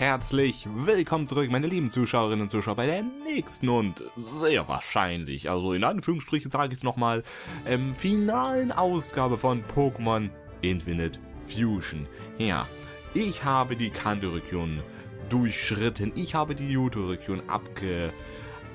herzlich willkommen zurück, meine lieben Zuschauerinnen und Zuschauer, bei der nächsten und sehr wahrscheinlich, also in Anführungsstrichen sage ich es nochmal, ähm, finalen Ausgabe von Pokémon Infinite Fusion. Ja, ich habe die Kanto-Region durchschritten, ich habe die Johto-Region abge...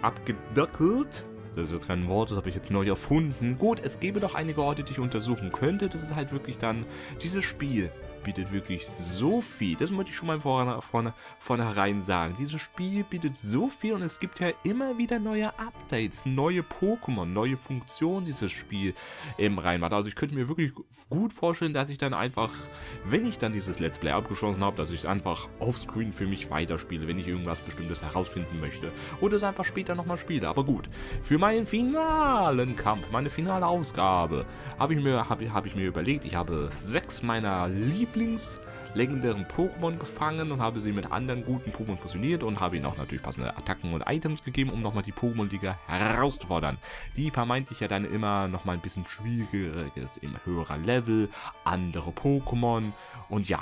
abgedackelt. Das ist jetzt kein Wort, das habe ich jetzt neu erfunden. Gut, es gäbe doch einige Orte, die ich untersuchen könnte. Das ist halt wirklich dann dieses Spiel bietet wirklich so viel. Das möchte ich schon mal vorne, vorne, vornherein sagen. Dieses Spiel bietet so viel und es gibt ja immer wieder neue Updates, neue Pokémon, neue Funktionen dieses Spiel im reinmacht. Also ich könnte mir wirklich gut vorstellen, dass ich dann einfach, wenn ich dann dieses Let's Play abgeschlossen habe, dass ich es einfach offscreen für mich weiterspiele, wenn ich irgendwas Bestimmtes herausfinden möchte. Oder es einfach später nochmal spiele. Aber gut, für meinen finalen Kampf, meine finale Ausgabe, habe ich, mir, hab, hab ich mir überlegt, ich habe sechs meiner Lieblinge Lieblingslegendären Pokémon gefangen und habe sie mit anderen guten Pokémon fusioniert und habe ihnen auch natürlich passende Attacken und Items gegeben, um nochmal die Pokémon-Liga herauszufordern. Die vermeintlich ja dann immer nochmal ein bisschen schwieriger ist, im höherer Level, andere Pokémon und ja,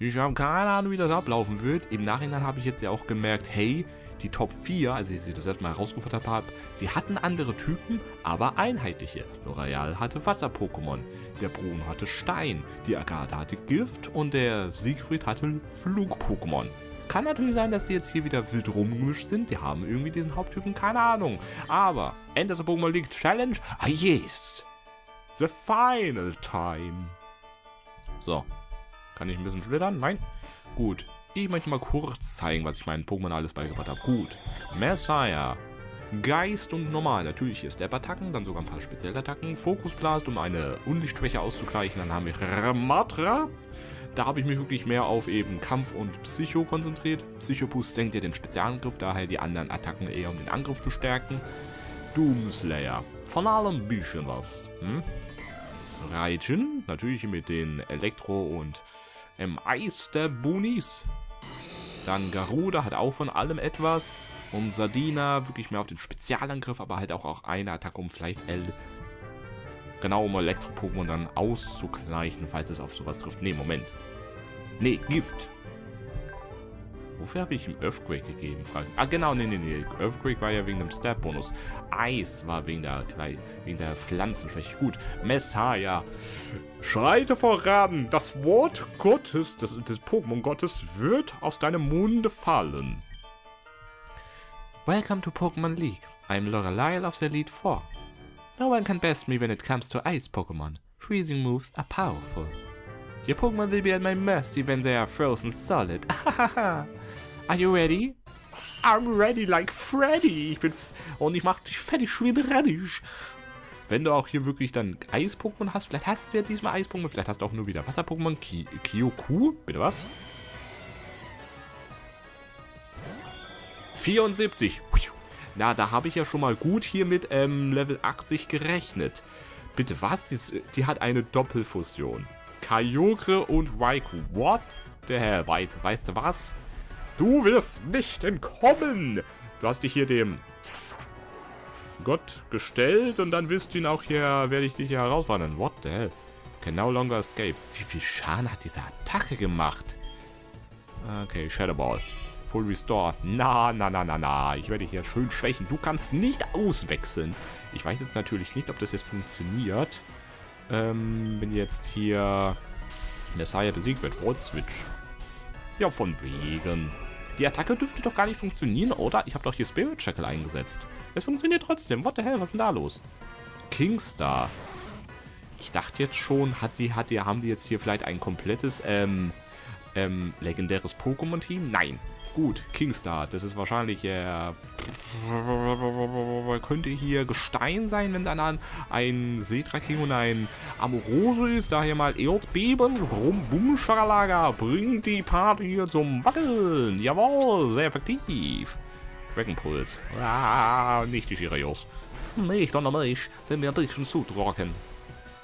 ich habe keine Ahnung, wie das ablaufen wird. Im Nachhinein habe ich jetzt ja auch gemerkt, hey, die Top 4, als ich sie das erstmal herausgefordert habe, die hatten andere Typen, aber einheitliche. L'Oreal hatte Wasser-Pokémon, der Brun hatte Stein, die Agatha hatte Gift und der Siegfried hatte Flug-Pokémon. Kann natürlich sein, dass die jetzt hier wieder wild rumgemischt sind. Die haben irgendwie diesen Haupttypen, keine Ahnung. Aber, Enter the Pokémon League Challenge, ah yes! The final time. So. Kann ich ein bisschen schlittern? Nein? Gut. Ich möchte mal kurz zeigen, was ich meinen Pokémon alles beigebracht habe. Gut. Messiah. Geist und Normal. Natürlich hier Step-Attacken, dann sogar ein paar Spezialattacken. Fokusblast, um eine Unlichtschwäche auszugleichen. Dann haben wir Ramatra. Da habe ich mich wirklich mehr auf eben Kampf und Psycho konzentriert. Psychopus senkt ja den Spezialangriff, daher die anderen Attacken eher um den Angriff zu stärken. Doomslayer. Von allem ein bisschen was. Hm? Raijin, natürlich mit den Elektro- und ähm, Eis der Boonies. Dann Garuda hat auch von allem etwas. Und Sardina wirklich mehr auf den Spezialangriff, aber halt auch, auch eine Attacke, um vielleicht L genau um Elektro-Pokémon dann auszugleichen, falls es auf sowas trifft. Ne, Moment. Ne, Gift. Wofür habe ich ihm Earthquake gegeben? Frage. Ah, genau, nee, nee, nee. Earthquake war ja wegen dem Stab-Bonus. Eis war wegen der, wegen der Pflanzenschwäche. Gut. Messiah. Schreite voran. Das Wort Gottes, des, des Pokémon Gottes, wird aus deinem Munde fallen. Welcome to Pokémon League. I'm Lorelei of the Elite 4. No one can best me when it comes to ice Pokémon. Freezing moves are powerful. Your Pokémon will be at my mercy when they are frozen solid. are you ready? I'm ready like Freddy. Ich bin und ich mach dich fertig wie ein Radisch. Wenn du auch hier wirklich dann Eis-Pokémon hast, vielleicht hast du ja diesmal Eis-Pokémon, vielleicht hast du auch nur wieder Wasser-Pokémon. Ki Kyoku, bitte was? 74. Na, da habe ich ja schon mal gut hier mit ähm, Level 80 gerechnet. Bitte was? Die, die hat eine Doppelfusion. Kyogre und Raikou. What the hell? Weit, weißt du was? Du wirst nicht entkommen! Du hast dich hier dem Gott gestellt und dann wirst du ihn auch hier, werde ich dich hier herausfordern. What the hell? Can no longer escape. Wie viel Schaden hat diese Attacke gemacht? Okay, Shadow Ball. Full Restore. Na, na, na, na, na. Ich werde dich hier schön schwächen. Du kannst nicht auswechseln. Ich weiß jetzt natürlich nicht, ob das jetzt funktioniert. Ähm, wenn jetzt hier Messiah besiegt wird. Volt Switch. Ja, von wegen. Die Attacke dürfte doch gar nicht funktionieren, oder? Ich habe doch hier Spirit Shackle eingesetzt. Es funktioniert trotzdem. What the hell? Was ist denn da los? Kingstar. Ich dachte jetzt schon, hat die, hat die, haben die jetzt hier vielleicht ein komplettes, ähm, ähm, legendäres Pokémon-Team? Nein. Gut, Kingstar. Das ist wahrscheinlich, äh, könnte hier Gestein sein, wenn dann ein Seetraking und ein Amoroso ist. Daher mal Erdbeben, rum, bum, Schalalaga, bringt die Party hier zum Wackeln. Jawohl, sehr effektiv. Schweckenpuls. Ah, nicht die Chirios. Nicht unter mich, sind wir ein bisschen zu trocken.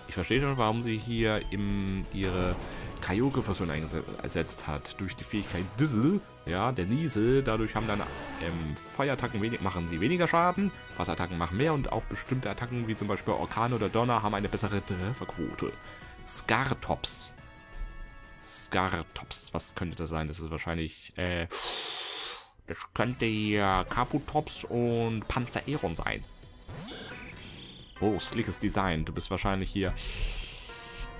Ich verstehe schon, warum sie hier im, ihre Kyogre-Version eingesetzt hat. Durch die Fähigkeit Dizzle, ja, der Niesel. Dadurch haben dann ähm, Feuerattacken wenig, machen sie weniger Schaden, Wasserattacken machen mehr und auch bestimmte Attacken wie zum Beispiel Orkan oder Donner haben eine bessere Trefferquote. Skartops. Skartops. Was könnte das sein? Das ist wahrscheinlich, äh, das könnte hier Kaputops und Panzereron sein. Oh, slickes Design. Du bist wahrscheinlich hier...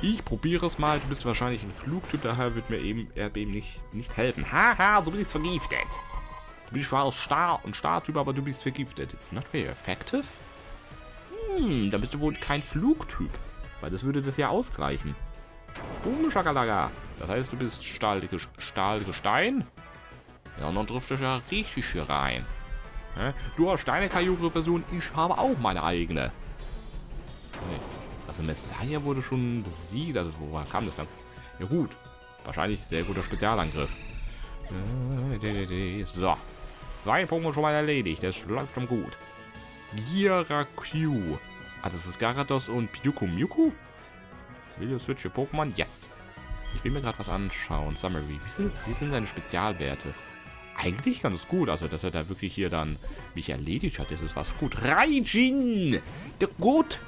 Ich probiere es mal. Du bist wahrscheinlich ein Flugtyp, daher wird mir eben Erdbeben nicht, nicht helfen. Haha, du bist vergiftet. Du bist zwar Star und Startyp, aber du bist vergiftet. It's not very effective. Hm, dann bist du wohl kein Flugtyp. Weil das würde das ja ausgleichen. Boom, Schakalaga. Das heißt, du bist Stahlgestein. Ja, und dann trifft das ja richtig hier rein. Du hast deine Kyogre-Version, ich habe auch meine eigene. Also Messiah wurde schon besiegt. Also woher kam das dann? Ja gut. Wahrscheinlich sehr guter Spezialangriff. So. Zwei Punkte schon mal erledigt. Das läuft schon gut. Giraku. Ah, das ist Garados und Pyuku Myuku? Will you switch Pokémon? Yes. Ich will mir gerade was anschauen. Summary. Wie sind, wie sind seine Spezialwerte? Eigentlich ganz gut. Also, dass er da wirklich hier dann mich erledigt hat, das ist was gut. Raijin! Der Gott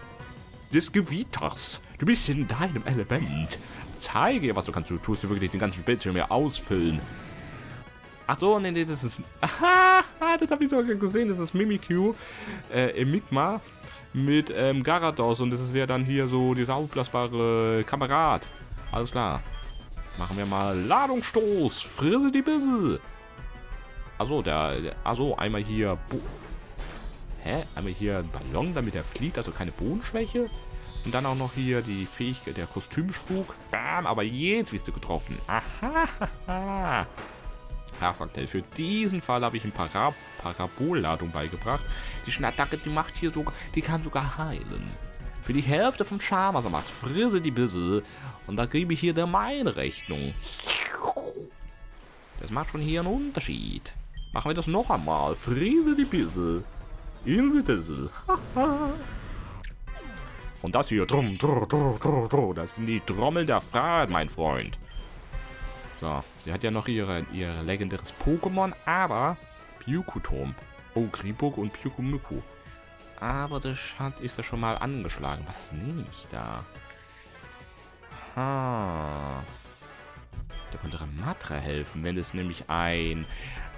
des Gewitters. Du bist in deinem Element. Zeige, was du kannst. Du tust du wirklich den ganzen Bildschirm hier ausfüllen. Ach so, nee, nee, das ist... Aha, das habe ich sogar gesehen. Das ist Mimikyu, äh, Enigma mit ähm, Garados. Und das ist ja dann hier so dieser aufblasbare Kamerad. Alles klar. Machen wir mal Ladungsstoß. Frisse die Bisse. Achso, der, der... Achso, einmal hier... Bo Hä? Einmal hier ein Ballon, damit er fliegt. Also keine Bodenschwäche. Und dann auch noch hier die Fähigkeit, der Kostümspuk. Bam, aber jetzt wirst du getroffen. Aha, Haarfraktel. Für diesen Fall habe ich ein Para Parabolladung beigebracht. Die Schnattacke, die macht hier sogar, die kann sogar heilen. Für die Hälfte vom Charme, was er macht, frisse die Bisse. Und da kriege ich hier der meine Rechnung. Das macht schon hier einen Unterschied. Machen wir das noch einmal. Frise die Bisse. Insittissel. Und das hier, drum, drum, drum, drum, drum, das sind die Trommel der Freiheit, mein Freund. So, sie hat ja noch ihre, ihr legendäres Pokémon, aber Pyukutom. Oh, Gribuk und Pyukumuku. Aber das hat, ist ja schon mal angeschlagen. Was nehme ich da? Ha. Da könnte Ramatra helfen, wenn es nämlich ein,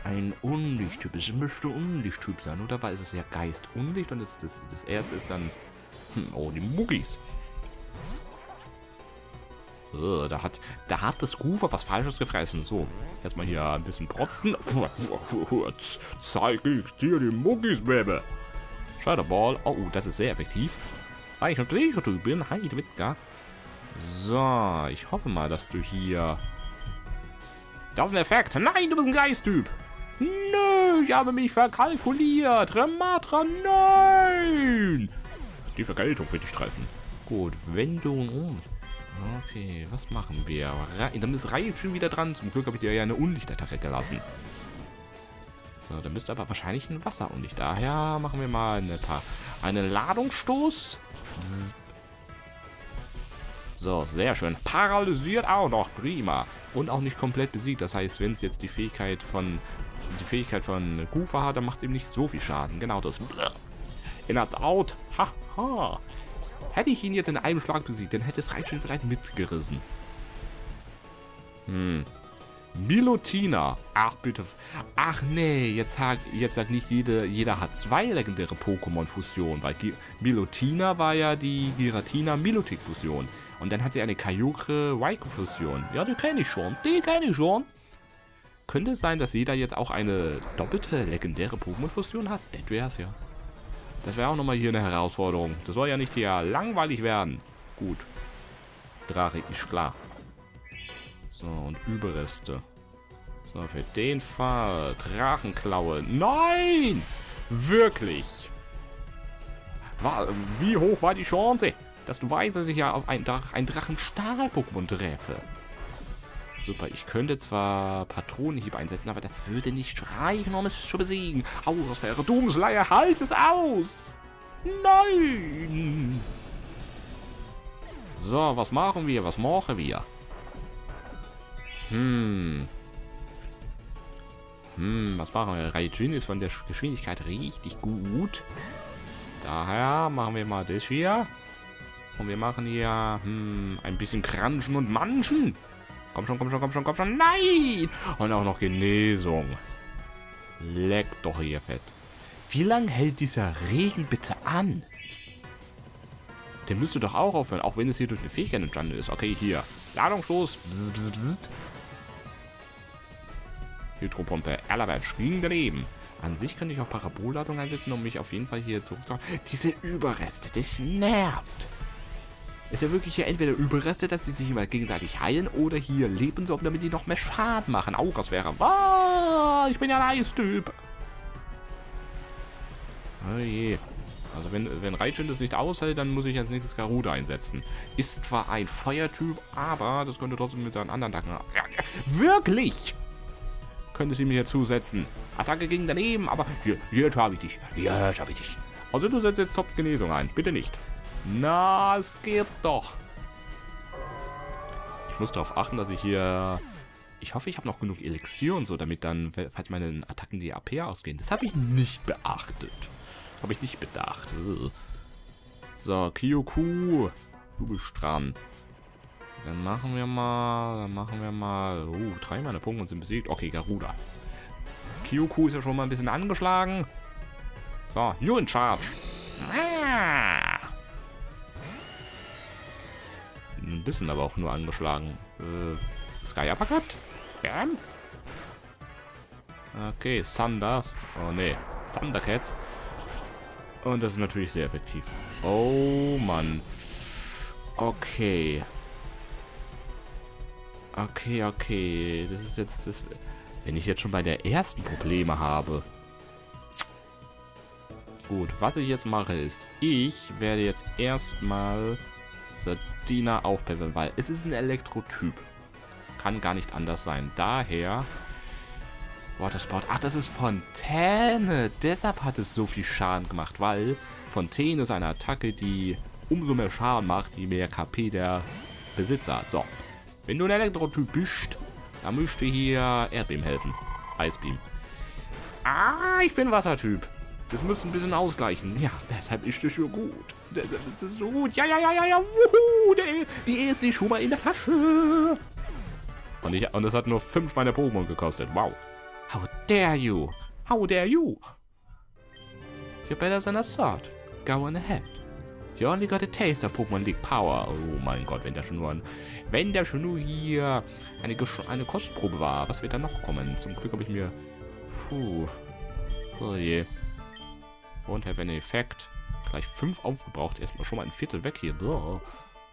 ein Unlichttyp. Es müsste Unlichttyp sein, oder? Weil es ist ja Geist Unlicht und das, das, das erste ist dann... Hm, oh, die Muggis. Uh, da hat, da hat das Goofer was Falsches gefressen. So, erstmal hier ein bisschen protzen. Zeig ich dir die Muggis, Baby. Shadowball. Oh, das ist sehr effektiv. Weil ich ein Psychotyp bin. Hi, Witzka. So, ich hoffe mal, dass du hier... Das ist ein Effekt. Nein, du bist ein Geisttyp. Nö, ich habe mich verkalkuliert. Rematra, nein. Die Vergeltung wird dich treffen. Gut, Wendung um. Okay, was machen wir? Dann ist Reihe schon wieder dran. Zum Glück habe ich dir ja eine Unlichtattacke gelassen. So, dann müsste aber wahrscheinlich ein Wasserunlicht. Daher machen wir mal eine paar... Einen Ladungsstoß. So, sehr schön. Paralysiert auch noch. Prima. Und auch nicht komplett besiegt. Das heißt, wenn es jetzt die Fähigkeit von die Fähigkeit von Kufa hat, dann macht ihm nicht so viel Schaden. Genau das. Inert out. Haha. Ha. Hätte ich ihn jetzt in einem Schlag besiegt, dann hätte es Raichu vielleicht mitgerissen. Hm. Milotina. Ach, bitte. Ach, nee. Jetzt sagt, jetzt sagt nicht jede, jeder hat zwei legendäre Pokémon-Fusionen. Weil Milotina war ja die Giratina-Milotic-Fusion. Und dann hat sie eine Kyogre-Raikou-Fusion. Ja, die kenne ich schon. Die kenne ich schon. Könnte es sein, dass jeder jetzt auch eine doppelte legendäre Pokémon-Fusion hat? Das wäre es ja. Das wäre auch nochmal hier eine Herausforderung. Das soll ja nicht hier langweilig werden. Gut. Drache ist klar. So, und Überreste. So, für den Fall. Drachenklaue. Nein! Wirklich? Wie hoch war die Chance, dass du weißt, dass ich ja auf ein, Drach, ein Drachenstahl-Pokémon treffe? Super, ich könnte zwar Patronenhieb einsetzen, aber das würde nicht reichen, um es zu besiegen. Aurosphäre, Doomslayer, halt es aus! Nein! So, was machen wir? Was machen wir? Hm. Hm, was machen wir? Raijin ist von der Geschwindigkeit richtig gut. Daher machen wir mal das hier. Und wir machen hier hm, ein bisschen Kranschen und Manschen. Komm schon, komm schon, komm schon, komm schon. Nein! Und auch noch Genesung. Leck doch hier fett. Wie lange hält dieser Regen bitte an? Der müsste doch auch aufhören, auch wenn es hier durch eine Fähigkeit entstanden ist. Okay, hier. Ladungsstoß. Bzz, bzz, bzz. Hydropumpe. Erlabertsch. Ging daneben. An sich könnte ich auch Parabolladung einsetzen, um mich auf jeden Fall hier zurückzuholen. Diese Überreste, das nervt. Ist ja wirklich hier entweder Überreste, dass die sich immer gegenseitig heilen, oder hier leben sie, damit die noch mehr Schaden machen. Auch das wäre... Ah, ich bin ja ein Eistyp. Oh je. Also wenn, wenn Raijin das nicht aushält, dann muss ich als nächstes Garuda einsetzen. Ist zwar ein Feuertyp, aber das könnte trotzdem mit seinen anderen Attacken... Ja, wirklich! Könnte sie mir zusetzen. Attacke ging daneben, aber hier, jetzt habe ich dich. Jetzt habe ich dich. Also du setzt jetzt Top-Genesung ein. Bitte nicht. Na, es geht doch. Ich muss darauf achten, dass ich hier... Ich hoffe, ich habe noch genug Elixier und so, damit dann, falls meine Attacken die AP ausgehen. Das habe ich nicht beachtet. Habe ich nicht bedacht. So, Kyoku. Du bist dran. Dann machen wir mal, dann machen wir mal, oh, drei meine Punkte sind besiegt. Okay, Garuda. Kyoku ist ja schon mal ein bisschen angeschlagen. So, you're in charge. Ah. Ein bisschen aber auch nur angeschlagen. Äh, Sky Uppercut? Bam. Okay, Thunder. Oh, nee. Thundercats. Und das ist natürlich sehr effektiv. Oh, Mann. Okay. Okay, okay. Das ist jetzt das... Wenn ich jetzt schon bei der ersten Probleme habe. Gut, was ich jetzt mache ist, ich werde jetzt erstmal Sardina aufpeppeln, weil es ist ein Elektrotyp. Kann gar nicht anders sein. Daher... Watersport. Ach, das ist Fontäne. Deshalb hat es so viel Schaden gemacht, weil Fontäne ist eine Attacke, die umso mehr Schaden macht, je mehr KP der Besitzer hat. So, wenn du ein Elektrotyp bist, dann müsste hier Erdbeam helfen. Eisbeam. Ah, ich bin Wassertyp. Das müsste ein bisschen ausgleichen. Ja, deshalb ist es so gut. Deshalb ist so gut. Ja, ja, ja, ja, ja. Wuhu, der, die ist schon mal in der Tasche. Und, ich, und das hat nur fünf meiner Pokémon gekostet. Wow. How dare you? How dare you? You're better than I thought. Go on ahead. You only got a taste of Pokémon League Power. Oh mein Gott, wenn der schon nur ein, wenn der schon nur hier eine, eine Kostprobe war. Was wird da noch kommen? Zum Glück habe ich mir... Puh. Oh je. Und have any effect. Gleich fünf aufgebraucht. Erstmal schon mal ein Viertel weg hier.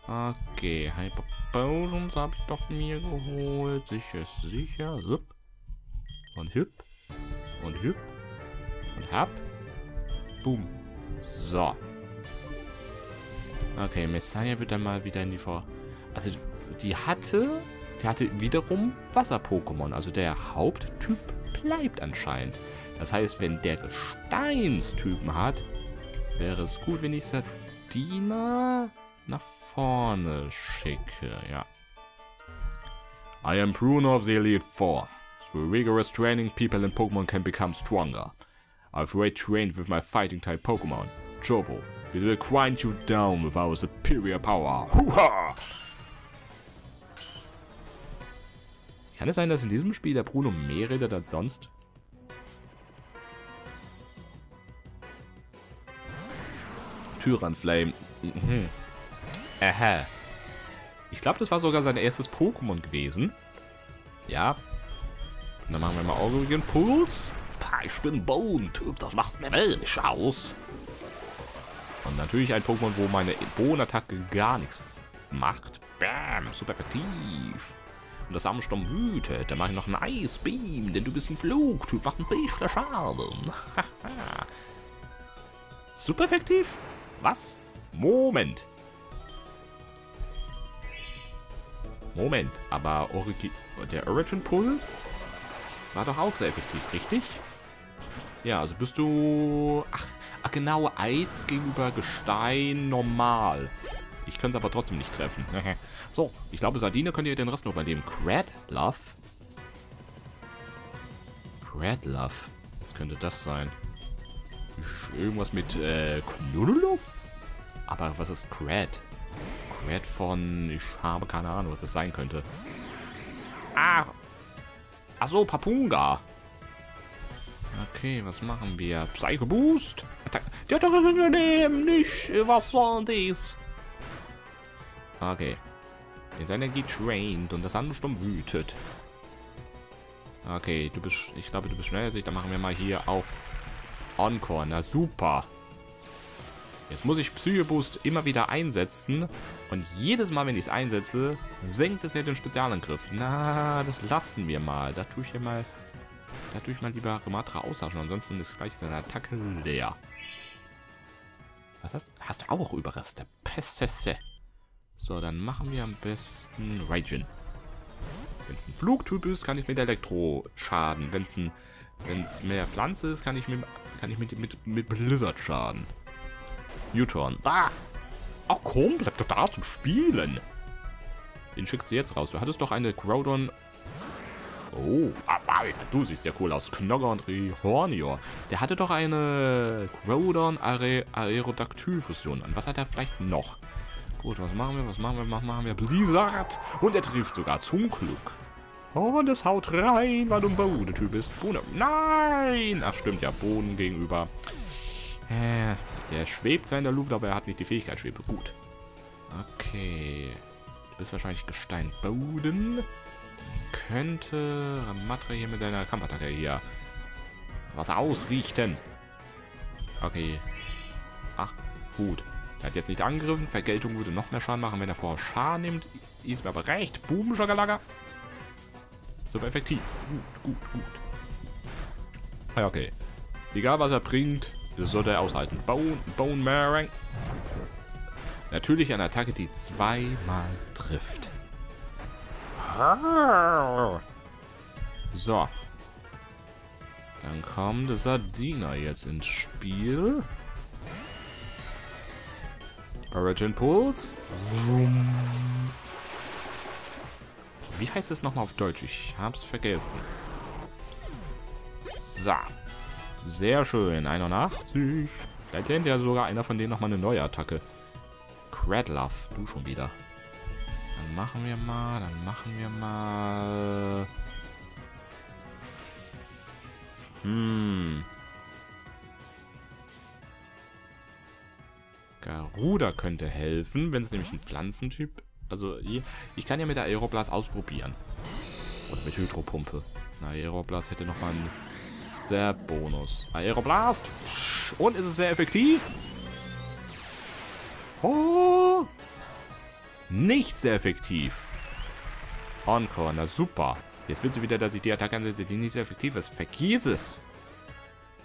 Okay, Hyper Potions habe ich doch mir geholt. Sicher, sicher. Hup. Und hüpp. Und hüpp. Und hab. Boom. So. Okay, Messiah wird dann mal wieder in die Vor... Also, die hatte... Die hatte wiederum Wasser-Pokémon. Also der Haupttyp bleibt anscheinend. Das heißt, wenn der Gesteinstypen hat, wäre es gut, wenn ich Sardina nach vorne schicke. Ja. I am Bruno of the Elite Four. Through rigorous training, people in Pokemon can become stronger. I've retrained with my fighting type Pokemon, Jovo, We will grind you down with our superior power. Huha! Kann es sein, dass in diesem Spiel der Bruno mehr redet als sonst? Tyranflame. Mhm. Aha. Ich glaube, das war sogar sein erstes Pokémon gewesen. Ja. Und dann machen wir mal Aurigen Puls. Ich bin Bone-Typ, das macht mir wenig aus. Und natürlich ein Pokémon, wo meine Bodenattacke gar nichts macht. Bam, super effektiv. Und das Ammensturm wütet, dann mache ich noch einen Eisbeam, denn du bist ein Flugtyp, macht ein bisschen Schaden. super effektiv? Was? Moment. Moment, aber Origi der Origin Pulse war doch auch sehr effektiv, richtig? Ja, also bist du... Ach, ach genau, Eis ist gegenüber Gestein normal. Ich könnte es aber trotzdem nicht treffen. so, ich glaube, Sardine könnt ihr den Rest noch überleben. Love? Love? Was könnte das sein? Irgendwas mit äh, Knuddeluff? Aber was ist Crad? Crad von... Ich habe keine Ahnung, was das sein könnte. Ah. Achso, Papunga. Okay, was machen wir? Psycho Boost? Nehmen nicht. Was soll dies? Okay. Jetzt Energie trained und das Sandsturm wütet. Okay, du bist, ich glaube, du bist schneller als. Dann machen wir mal hier auf Encore. Na super. Jetzt muss ich Psycho-Boost immer wieder einsetzen. Und jedes Mal, wenn ich es einsetze, senkt es ja den Spezialangriff. Na, das lassen wir mal. Da tue ich ja mal... Da tue ich mal lieber Rematra austauschen. Ansonsten ist gleich seine Attacke leer. Was hast? Hast du auch Überreste? Pessesse. So, dann machen wir am besten Raging. Wenn es ein Flugtyp ist, kann ich mit Elektro schaden. Wenn es mehr Pflanze ist, kann ich mit, kann ich mit, mit, mit Blizzard schaden. U-Turn. Da! Ach komm, bleib doch da zum Spielen. Den schickst du jetzt raus. Du hattest doch eine Groudon... Oh, Alter, du siehst ja cool aus. Knogger und Rehornior. Der hatte doch eine Groudon Aerodactyl-Fusion an. Was hat er vielleicht noch? Gut, was machen wir? Was machen wir? Was machen wir? Blizzard! Und er trifft sogar zum Glück. Oh, und es haut rein, weil du ein Boden-Typ bist. Boden. Nein! Ach, stimmt ja. Boden gegenüber. Äh, der schwebt zwar in der Luft, aber er hat nicht die Fähigkeit Schwebe. Gut. Okay. Du bist wahrscheinlich Gesteinboden. Könnte Ramatra hier mit deiner Kampfattacke hier was ausrichten. Okay. Ach, gut. Er hat jetzt nicht angegriffen. Vergeltung würde noch mehr Schaden machen, wenn er vorher Schaden nimmt. Ist mir aber recht. Boom, Schagalaga. Super effektiv. Gut, gut, gut. Ja, okay. Egal, was er bringt, das sollte er aushalten. Bone, Bone Marang. Natürlich eine Attacke, die zweimal trifft. So. Dann kommt der Sardina jetzt ins Spiel. Origin Pulse. Wie heißt es nochmal auf Deutsch? Ich hab's vergessen. So. Sehr schön. 81. Vielleicht lernt ja sogar einer von denen nochmal eine neue Attacke. Cradlove, du schon wieder. Dann machen wir mal, dann machen wir mal... Hm. Garuda könnte helfen, wenn es nämlich ein Pflanzentyp... Also, ich kann ja mit der Aeroblast ausprobieren. Oder mit Hydropumpe. Na, Aeroblast hätte nochmal einen Stab-Bonus. Aeroblast. Und ist es sehr effektiv? Oh. Nicht sehr effektiv. Encore, na super. Jetzt wird sie wieder, dass ich die Attacke ansetze, die nicht sehr effektiv ist. Vergiss es.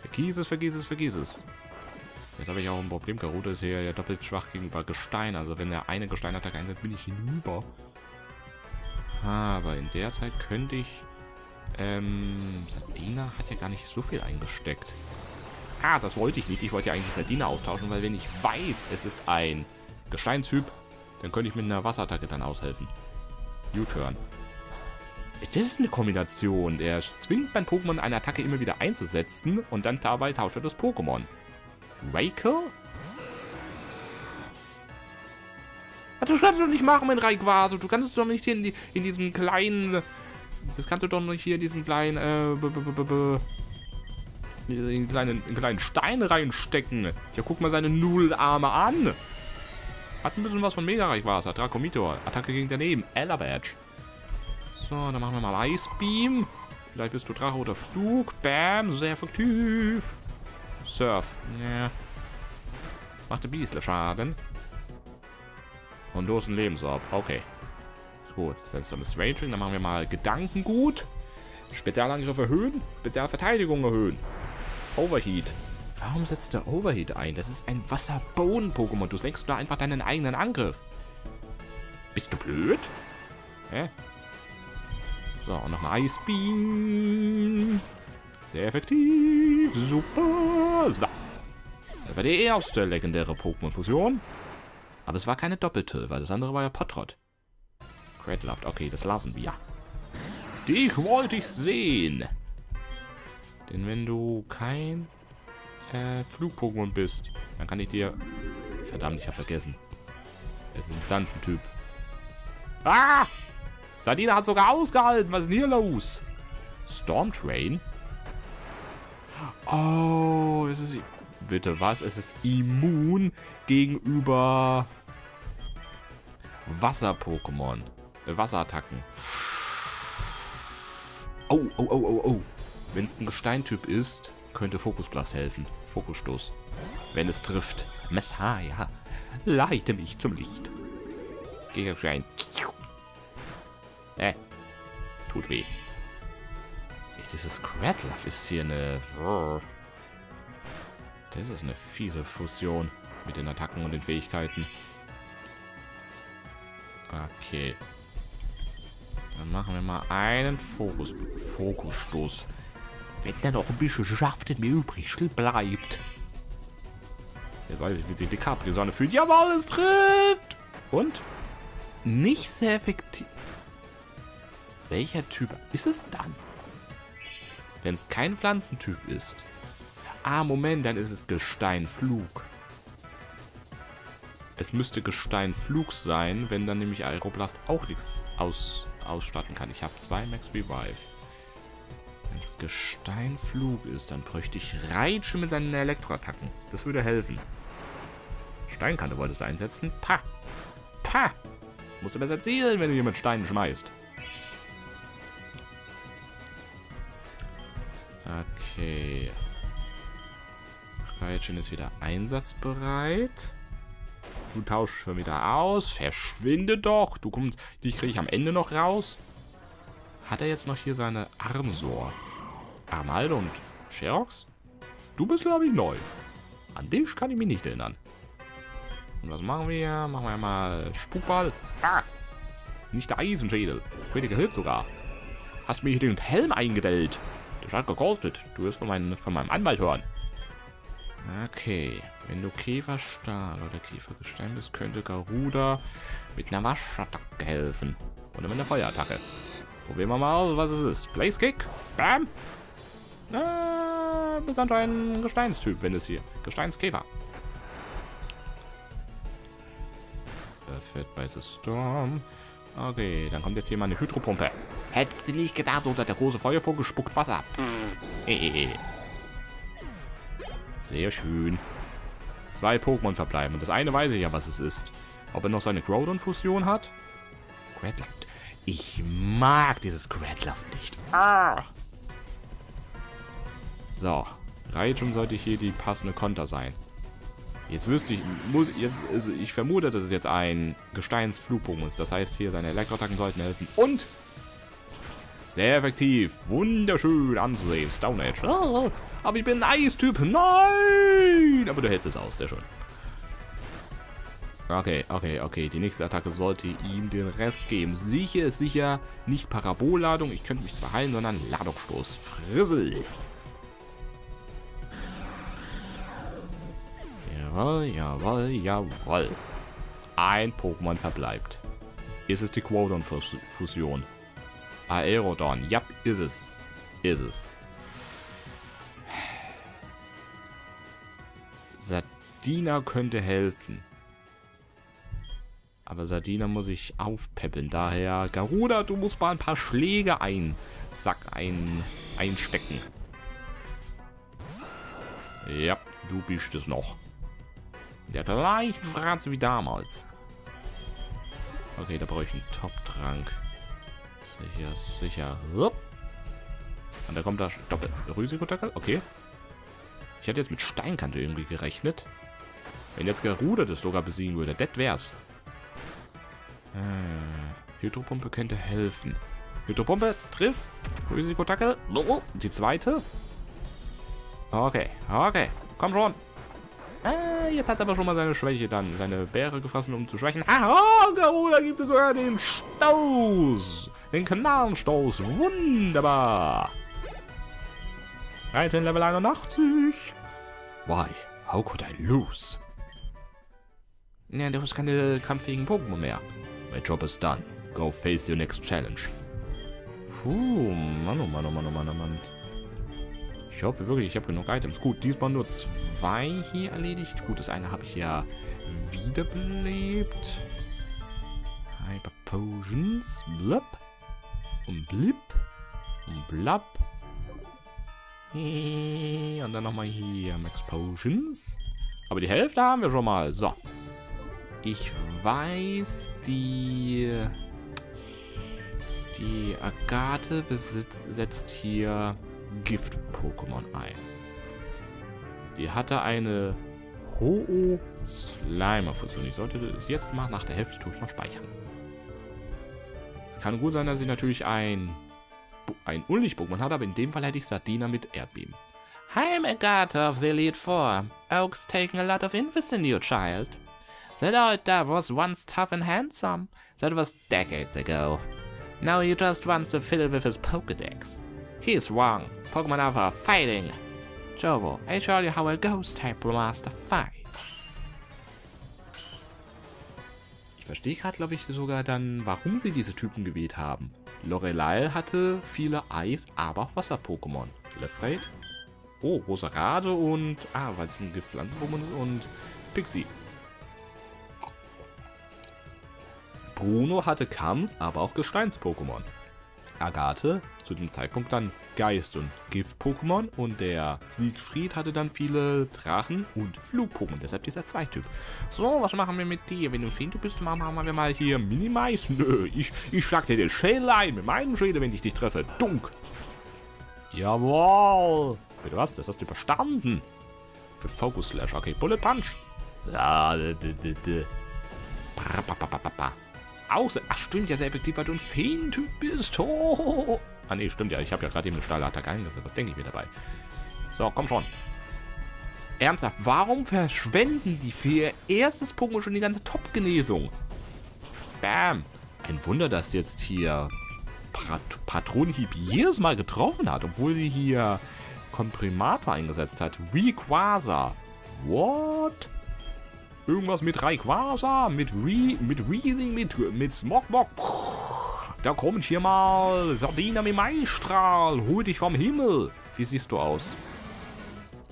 Vergiss es, vergiss es, vergiss es. Jetzt habe ich auch ein Problem. Garuda ist hier ja doppelt schwach gegenüber Gestein. Also wenn er eine Gesteinattacke einsetzt, bin ich hinüber. Aber in der Zeit könnte ich ähm, Sardina hat ja gar nicht so viel eingesteckt. Ah, das wollte ich nicht. Ich wollte ja eigentlich Sardina austauschen, weil wenn ich weiß, es ist ein Gesteinstyp, dann könnte ich mit einer Wasserattacke dann aushelfen. U-Turn. Das ist eine Kombination. Er zwingt mein Pokémon eine Attacke immer wieder einzusetzen und dann dabei tauscht er das Pokémon. Raker? Das kannst du doch nicht machen, mein Rayquaza. Du kannst es doch nicht in, die, in diesen kleinen das kannst du doch nicht hier diesen kleinen, äh, b -b -b diesen kleinen, kleinen Stein reinstecken. Ja, guck mal seine Nudelarme an. Hat ein bisschen was von war es. Dracomitor. Attacke gegen daneben. Ella Badge. So, dann machen wir mal Ice Beam. Vielleicht bist du Drache oder Flug. Bam, sehr effektiv. Surf. Ja. Macht ein bisschen Schaden. Und los ein Lebensab. Okay. Gut, Sandstorm ist Raging. Dann machen wir mal Gedankengut. Spezialangriff erhöhen. Spezialverteidigung erhöhen. Overheat. Warum setzt der Overheat ein? Das ist ein Wasserboden-Pokémon. Du senkst nur einfach deinen eigenen Angriff. Bist du blöd? Hä? So, und noch ein Ice Beam. Sehr effektiv. Super. So. Das war die erste legendäre Pokémon-Fusion. Aber es war keine doppelte, weil das andere war ja Potrot. Cradloft. Okay, das lassen wir. Dich wollte ich sehen. Denn wenn du kein äh, Flug-Pokémon bist, dann kann ich dir... Verdammt, ich habe vergessen. Es ist ein Pflanzentyp. Ah! Sardina hat sogar ausgehalten. Was ist denn hier los? Stormtrain? Oh, es ist... Bitte was? Es ist immun gegenüber Wasser-Pokémon. Äh, Wasserattacken. Oh, oh, oh, oh, oh. Wenn es ein Gesteintyp ist, könnte Fokusblast helfen. Fokusstoß. Wenn es trifft. Messiah, leite mich zum Licht. Gigastein. Äh. Tut weh. Dieses Scratlove ist hier eine... Das ist eine fiese Fusion mit den Attacken und den Fähigkeiten. Okay. Dann machen wir mal einen Fokus, Fokusstoß. Wenn da noch ein bisschen Schaft in mir übrig bleibt. Jetzt weiß wie sich die Capri-Sonne fühlt. Jawohl, es trifft! Und? Nicht sehr effektiv. Welcher Typ ist es dann? Wenn es kein Pflanzentyp ist. Ah, Moment, dann ist es Gesteinflug. Es müsste Gesteinflug sein, wenn dann nämlich Aeroblast auch nichts aus, ausstatten kann. Ich habe zwei Max Revive. Wenn es Gesteinflug ist, dann bräuchte ich Reitsche mit seinen Elektroattacken. Das würde helfen. Steinkante wolltest du einsetzen? Pa! Pa! Musst du besser zielen, wenn du hier mit Steinen schmeißt. Okay. Reitschen ist wieder einsatzbereit. Du tauschst schon wieder aus. Verschwinde doch. Du kommst. Dich kriege ich am Ende noch raus. Hat er jetzt noch hier seine Armsor? Armaldo und Sherox? Du bist, glaube ich, neu. An dich kann ich mich nicht erinnern. Und was machen wir? Machen wir mal Spukball. Ah! Nicht der Eisenschädel. Critical Hit sogar. Hast mir hier den Helm eingedellt. Das hat gekostet. Du wirst von, meinem, von meinem Anwalt hören. Okay. Wenn du Käferstahl oder Käfergestein bist, könnte Garuda mit einer Waschattacke helfen. Oder mit einer Feuerattacke. Probieren wir mal aus, was es ist. Blaze Kick. Bam. Äh, bist anscheinend ein Gesteinstyp, wenn es hier. Gesteinskäfer. Perfekt bei The Storm. Okay, dann kommt jetzt hier mal eine Hydropumpe. Hättest du nicht gedacht, unter der große Feuervogel spuckt Wasser. Pff. Sehr schön. Zwei Pokémon verbleiben. Und das eine weiß ich ja, was es ist. Ob er noch seine Groudon-Fusion hat? Gradlove. Ich mag dieses Gradlove nicht. Ah. So. Raijun sollte hier die passende Konter sein. Jetzt wüsste ich, muss jetzt, also ich vermute, dass es jetzt ein Gesteinsflugpunkt ist. Das heißt, hier seine Elektroattacken sollten helfen. Und sehr effektiv. Wunderschön anzusehen. Stone Age. Oh, aber ich bin ein Eistyp. Nein! Aber du hältst es aus. Sehr schön. Okay, okay, okay. Die nächste Attacke sollte ihm den Rest geben. Sicher ist sicher nicht Parabolladung. Ich könnte mich zwar heilen, sondern Ladungsstoß. Frissel. Jawohl, jawohl, jawohl. Ein Pokémon verbleibt. Ist es die Quodon-Fusion? Aerodon. Ja, ist es. Ist es. Sardina könnte helfen. Aber Sardina muss ich aufpeppeln. Daher, Garuda, du musst mal ein paar Schläge ein, Sack ein, einstecken. Ja, du bist es noch. Der gleichen Franz wie damals. Okay, da brauche ich einen Top-Trank. Sicher, sicher. Und da kommt da Doppel Risikotackel. Okay. Ich hätte jetzt mit Steinkante irgendwie gerechnet. Wenn jetzt Garuda das sogar besiegen würde, das wär's. Hm. Hydropumpe könnte helfen. Hydropumpe, triff. Risikotackel. Die zweite. Okay, okay. Komm schon. Äh, jetzt hat er aber schon mal seine Schwäche dann, seine Bäre gefressen, um zu schwächen. Haha, Garuda gibt es sogar den Stoß. Den Knarrenstoß. Wunderbar. Reiten Level 81. Why? How could I lose? Ja, du hast keine kampffähigen Pokémon mehr. My job is done. Go face your next challenge. Puh, Mann, oh Mann, oh Mann, oh Mann, oh Mann. Ich hoffe wirklich, ich habe genug Items. Gut, diesmal nur zwei hier erledigt. Gut, das eine habe ich ja wiederbelebt. Hyper Potions. Blub. Und blip. Und blab. Und dann nochmal hier Max Potions. Aber die Hälfte haben wir schon mal. So. Ich weiß, die... Die Agathe besitzt, hier Gift-Pokémon ein. Die hatte eine Ho-Oh-Slimer-Funktion. Ich sollte das jetzt mal nach der Hälfte tue ich mal speichern. Es kann gut sein, dass sie natürlich ein, ein Unlicht-Pokémon hat, aber in dem Fall hätte ich Sardina mit Erdbeben. I'm Agatha of the Elite Four. Oak's taken a lot of interest in you, child. That old dove was once tough and handsome. That was decades ago. Now he just wants to fiddle with his Pokedex. He's wrong. Pokemon are fighting. Jovo, I show you how a Ghost Type Master fights. Ich verstehe gerade, glaube ich, sogar dann, warum sie diese Typen gewählt haben. Lorelei hatte viele Eis-, aber auch Wasser-Pokémon. Lefraid. Oh, Roserade und... Ah, weil es ein Pflanzen-Pokémon ist und Pixie. Bruno hatte Kampf, aber auch Gesteins-Pokémon. Agathe zu dem Zeitpunkt dann Geist- und Gift-Pokémon und der Siegfried hatte dann viele Drachen- und Flug-Pokémon, deshalb dieser Zweityp. So, was machen wir mit dir? Wenn du Feentyp bist, machen wir mal hier Minimize. Nö, ich, ich schlag dir den Schädel ein mit meinem Schädel, wenn ich dich treffe. Dunk! Jawohl! Bitte was? Das hast du überstanden. Für Focus Slash. Okay, Bullet Punch. Auch Ach, stimmt ja sehr effektiv, weil du ein Feentyp bist. Oh. Ah, nee, stimmt ja. Ich habe ja gerade eben eine Stahlattacke eingesetzt. Was denke ich mir dabei? So, komm schon. Ernsthaft, warum verschwenden die ihr erstes Pokémon schon die ganze Top-Genesung? Bam. Ein Wunder, dass jetzt hier Pat Patronenhieb jedes Mal getroffen hat, obwohl sie hier Komprimator eingesetzt hat. Rayquaza. What? Irgendwas mit Rayquaza, mit Re, mit Weezing, mit, mit Smogmog. Da kommt hier mal Sardina mit Maisstrahl. Hol dich vom Himmel. Wie siehst du aus?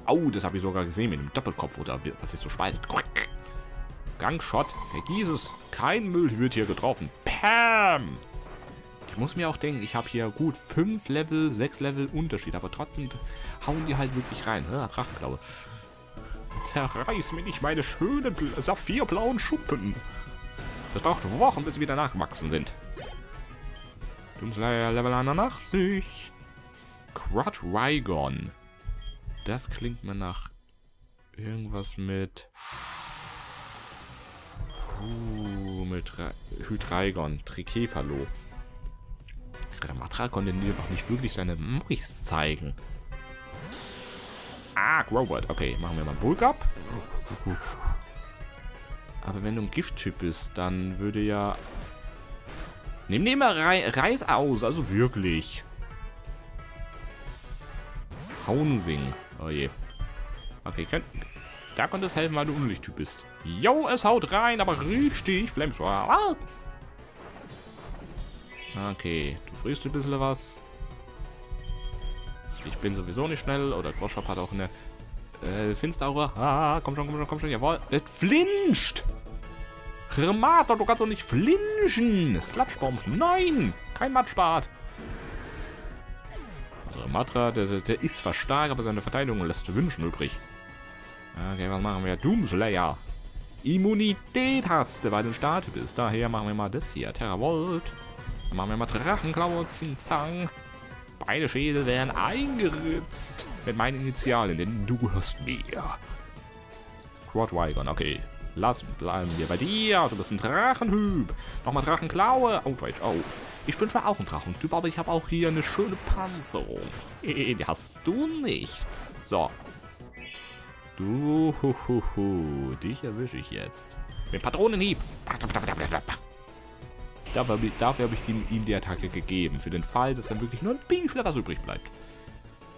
Oh, das habe ich sogar gesehen mit dem Doppelkopf oder was ist so spaltet. Gangshot, vergiss es. Kein Müll wird hier getroffen. Pam! Ich muss mir auch denken, ich habe hier gut 5 Level, 6 Level Unterschied, aber trotzdem hauen die halt wirklich rein. Ja, Drachenklaue. Zerreiß mir nicht meine schönen saphirblauen Schuppen. Das braucht Wochen, bis sie wieder nachgewachsen sind. Doomslayer Level 81. Quad Rygon. Das klingt mir nach irgendwas mit... Uh, mit Hydreigon, Tricephalo. Ramatra konnte dir noch nicht wirklich seine Morris zeigen. Ah, Growbird. Okay, machen wir mal Bulk up. Aber wenn du ein Gifttyp bist, dann würde ja... Nimm dir mal Re Reis aus, also wirklich. Haunsing. Oh je. Okay, könnt, da könnte es helfen, weil du Unlichttyp bist. Jo, es haut rein, aber richtig. Flamethrower. Okay, du frisst ein bisschen was. Ich bin sowieso nicht schnell. Oder Groschop hat auch eine äh, Finsteraura. Ah, komm schon, komm schon, komm schon. Jawohl. Es flinscht. Remata, du kannst doch nicht flinchen. Sludgebomb. Nein. Kein Matschbart. Also Matra, der, der, ist zwar stark, aber seine Verteidigung lässt wünschen übrig. Okay, was machen wir? Doomslayer. Immunität hast du, weil du ein Startyp bist. Daher machen wir mal das hier. Terravolt. Dann machen wir mal Drachenklaue, Zing-Zang. Beide Schädel werden eingeritzt mit meinen Initialen, denn du gehörst mir. Quad Wygon, okay. Lass bleiben wir bei dir. Du bist ein Drachenhüb. Nochmal Drachenklaue. Outrage, oh. Ich bin zwar auch ein Drachentyp, aber ich habe auch hier eine schöne Panzerung. Die hast du nicht. So. Du, hu, hu, hu. Dich erwische ich jetzt. Mit Patronenhieb. Dafür, dafür habe ich ihm, ihm, die Attacke gegeben. Für den Fall, dass dann wirklich nur ein bisschen was übrig bleibt.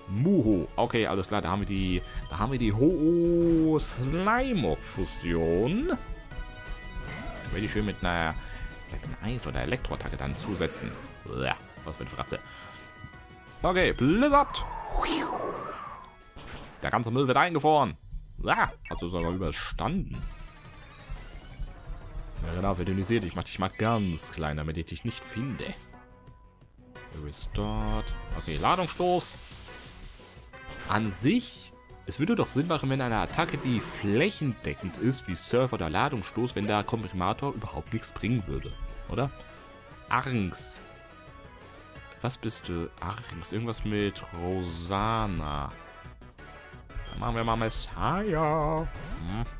Muho. Okay, alles klar. Da haben wir die, da haben wir die Ho Slimog Fusion. Werde ich schön mit einer, mit einer Eis- oder Elektroattacke dann zusetzen. Ja, was für eine Fratze. Okay, Blizzard. Der ganze Müll wird eingefroren. Ja, hast du sogar überstanden. Ja, genau, verdünnisiert. Ich mach dich mal ganz klein, damit ich dich nicht finde. Restored. Okay, Ladungsstoß. An sich, es würde doch Sinn machen, wenn eine Attacke, die flächendeckend ist, wie Surf oder Ladungsstoß, wenn der Komprimator überhaupt nichts bringen würde. Oder? Arns. Was bist du? Arns. Irgendwas mit Rosana. Dann machen wir mal Messiah. Hm.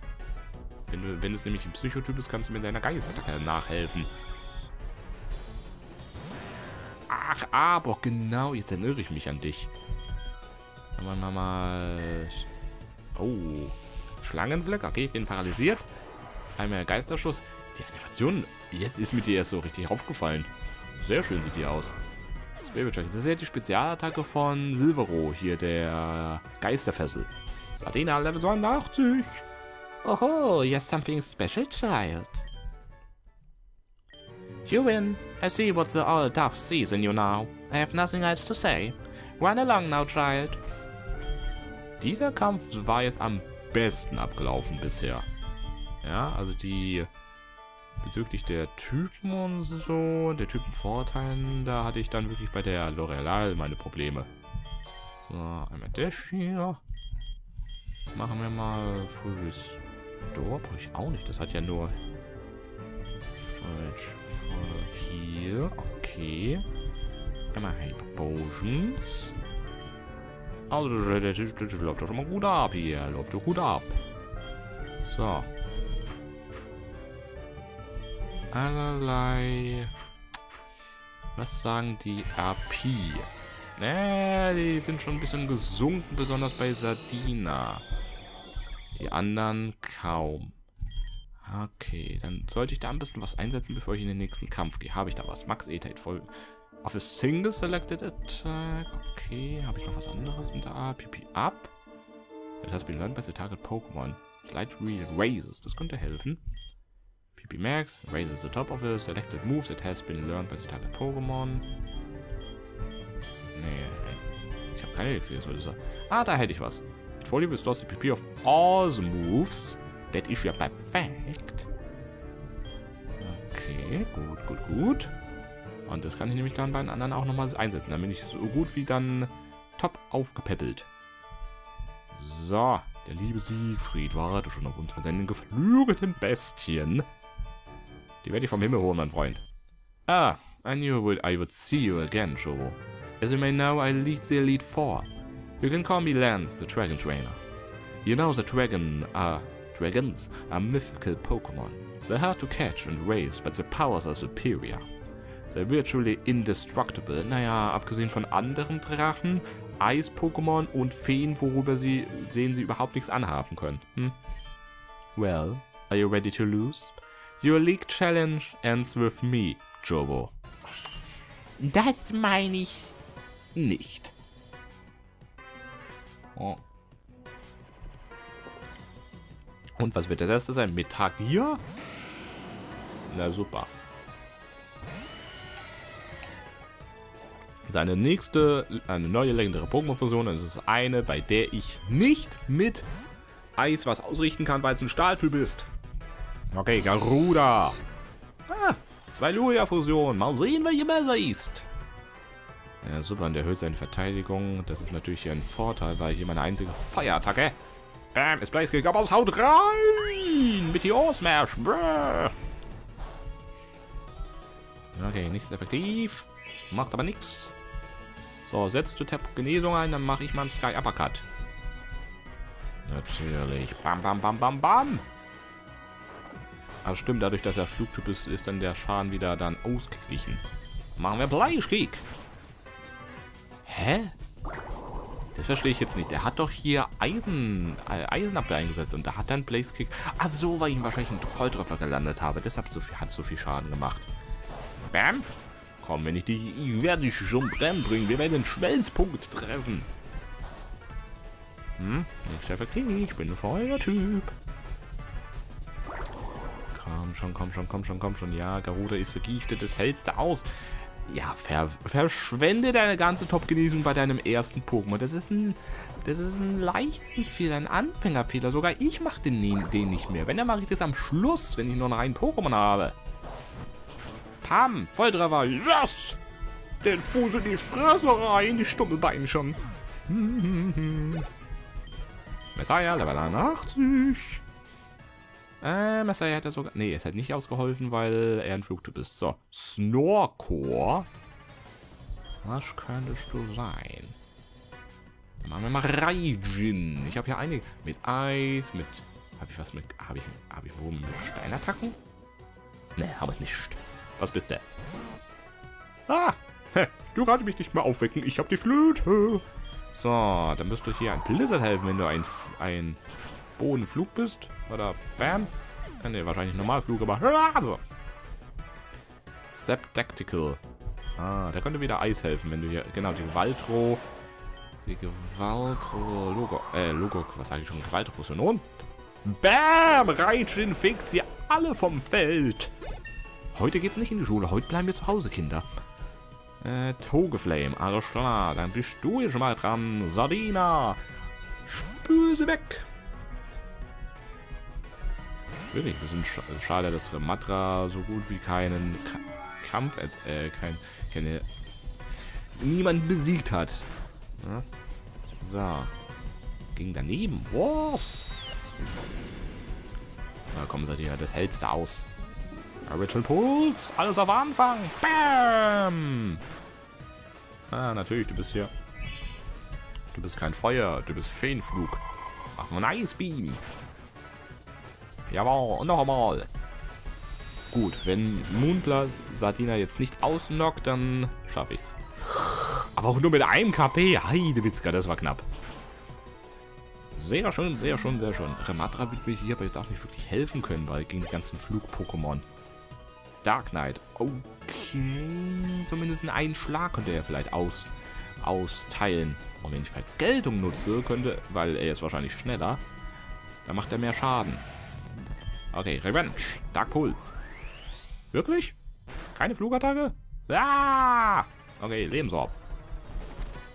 Wenn, du, wenn es nämlich ein Psychotyp ist, kannst du mit deiner Geistattacke nachhelfen. Ach, aber genau, jetzt erinnere ich mich an dich. Machen wir mal... Oh, Schlangenblick, okay, ich bin paralysiert. Einmal Geisterschuss. Die Animation, jetzt ist mir die erst so richtig aufgefallen. Sehr schön sieht die aus. Spirit Das ist ja die Spezialattacke von Silvero, hier der Geisterfessel. Sardina Level 82. Oh, you're something special, child. You win. I see what the old dove sees in you now. I have nothing else to say. Run along now, child. Dieser Kampf war jetzt am besten abgelaufen bisher. Ja, also die bezüglich der Typen und so, der Typenvorteilen, da hatte ich dann wirklich bei der L'Oreal meine Probleme. So, einmal das hier. Machen wir mal Full Restore. Brauche ich auch nicht. Das hat ja nur... Falsch. Hier. Okay. Einmal Hyper Potions. Also, das, das, das, läuft doch schon mal gut ab hier. Läuft doch gut ab. So. Allerlei. Was sagen die RP? Ne, die sind schon ein bisschen gesunken, besonders bei Sardina. Die anderen kaum. Okay, dann sollte ich da ein bisschen was einsetzen, bevor ich in den nächsten Kampf gehe. Habe ich da was? Max E-Tate voll. Auf a single selected attack. Okay, habe ich noch was anderes unter A? PP up. It has been learned by the target Pokémon. Slight raises. Das könnte helfen. PP Max raises the top of a selected move that has been learned by the target Pokémon. Nee, ich habe keine Elixier. Ah, da hätte ich was. It fully restores the PP of all the moves. Das ist ja perfekt. Okay, gut, gut, gut. Und das kann ich nämlich dann bei den anderen auch nochmal einsetzen. Dann bin ich so gut wie dann top aufgepäppelt. So, der liebe Siegfried wartet schon auf uns mit seinen geflügelten Bestien. Die werde ich vom Himmel holen, mein Freund. Ah, I knew I would see you again, Shobo. As you may know, I lead the Elite Four. You can call me Lance, the Dragon Trainer. You know the dragon are dragons are mythical Pokemon. They're hard to catch and raise, but their powers are superior. They're virtually indestructible. Naja, abgesehen von anderen Drachen, Eis-Pokémon und Feen, worüber sie, denen sie überhaupt nichts anhaben können. Hm? Well, are you ready to lose? Your League Challenge ends with me, Jovo. Das meine ich nicht. Oh. Und was wird das erste sein? Metagia? Na super. Seine nächste, eine neue legendäre Pokémon-Fusion. Das ist eine, bei der ich nicht mit Eis was ausrichten kann, weil es ein Stahltyp ist. Okay, Garuda. Ah, zwei Luria-Fusionen. Mal sehen, welche besser ist. Ja, super, und erhöht seine Verteidigung. Das ist natürlich ein Vorteil, weil hier meine einzige Feuerattacke. Bam, ist Blaze aber es haut rein! Meteor Smash! Brrr. Okay, nichts effektiv. Macht aber nichts. So, setzt du Tap Genesung ein, dann mache ich mal einen Sky Uppercut. Natürlich. Bam, bam, bam, bam, bam. Aber stimmt, dadurch, dass er Flugtyp ist, ist dann der Schaden wieder dann ausgeglichen. Machen wir Bleischkick. Hä? Das verstehe ich jetzt nicht. Der hat doch hier Eisen, äh, Eisenabwehr eingesetzt und da hat dann Blaze Kick. Ach so, weil ich ihn wahrscheinlich einen Volltreffer gelandet habe. Deshalb so viel, hat so viel Schaden gemacht. Bam. Komm, wenn ich dich, ich werde dich schon brennen bringen. Wir werden den Schmelzpunkt treffen. Hm, nicht effektiv. Ich bin ein Feuertyp. Komm schon, komm schon, komm schon, komm schon. Ja, Garuda ist vergiftet. Das hältst du aus ja, ver verschwende deine ganze Top-Genesung bei deinem ersten Pokémon. Das ist ein, das ist ein Leichtsinnsfehler, ein Anfängerfehler. Sogar ich mache den, den nicht mehr. Wenn, dann mache ich das am Schluss, wenn ich nur noch einen Pokémon habe. Pam, Volltreffer, yes! den Fuß in die Fresse rein, die Stummelbeine schon. Messiah, Level 81. Äh, Messiah hat er sogar... Nee, es hat nicht ausgeholfen, weil er ein Flugtyp ist. So, Snorcore. Was könntest du sein? Dann machen wir mal Raijin. Ich habe hier einige mit Eis, mit... Habe ich was mit... Habe ich, hab ich wo mit Steinattacken? Ne, habe ich nicht. Was bist du? Ah, du kannst mich nicht mehr aufwecken. Ich habe die Flöte. So, dann müsste hier ein Blizzard helfen, wenn du ein, ein Bodenflug bist. Oder Bam. Ne, wahrscheinlich Normalflug, aber... Also. Septactical. Ah, da könnte wieder Eis helfen, wenn du hier... Genau, die Gewaltro... Die Gewaltro... Logo... Äh, Logo... Was sage ich schon? Gewaltro-Fusion. Und... Bam! Raijin fickt sie alle vom Feld. Heute geht's nicht in die Schule. Heute bleiben wir zu Hause, Kinder. Äh, Togeflame. Alles klar. Dann bist du jetzt mal dran. Sardina. Spül sie weg. Wirklich ein bisschen sch schade, dass Rematra so gut wie keinen Kampf, äh, kein, keine, niemand besiegt hat. Ja? So. Ging daneben. Was? Na komm, Sardina, das hältst du aus. Ritual Pulse, alles auf Anfang. Bam! Ah, natürlich, du bist hier. Du bist kein Feuer, du bist Feenflug. Mach mal ein Ice Beam. Jawohl, noch einmal. Gut, wenn Moonbla Sardina jetzt nicht auslockt, dann schaffe ich's. Aber auch nur mit einem KP. Heidewitzka, das war knapp. Sehr schön, sehr schön, sehr schön. Rematra wird mir hier aber jetzt auch nicht wirklich helfen können, weil gegen die ganzen Flug-Pokémon. Dark Knight. Okay. Zumindest einen Schlag könnte er vielleicht aus, austeilen. Und wenn ich Vergeltung nutze, könnte, weil er ist wahrscheinlich schneller, dann macht er mehr Schaden. Okay, Revenge. Dark Pulse. Wirklich? Keine Flugattacke? Ah! Okay, Lebensorb.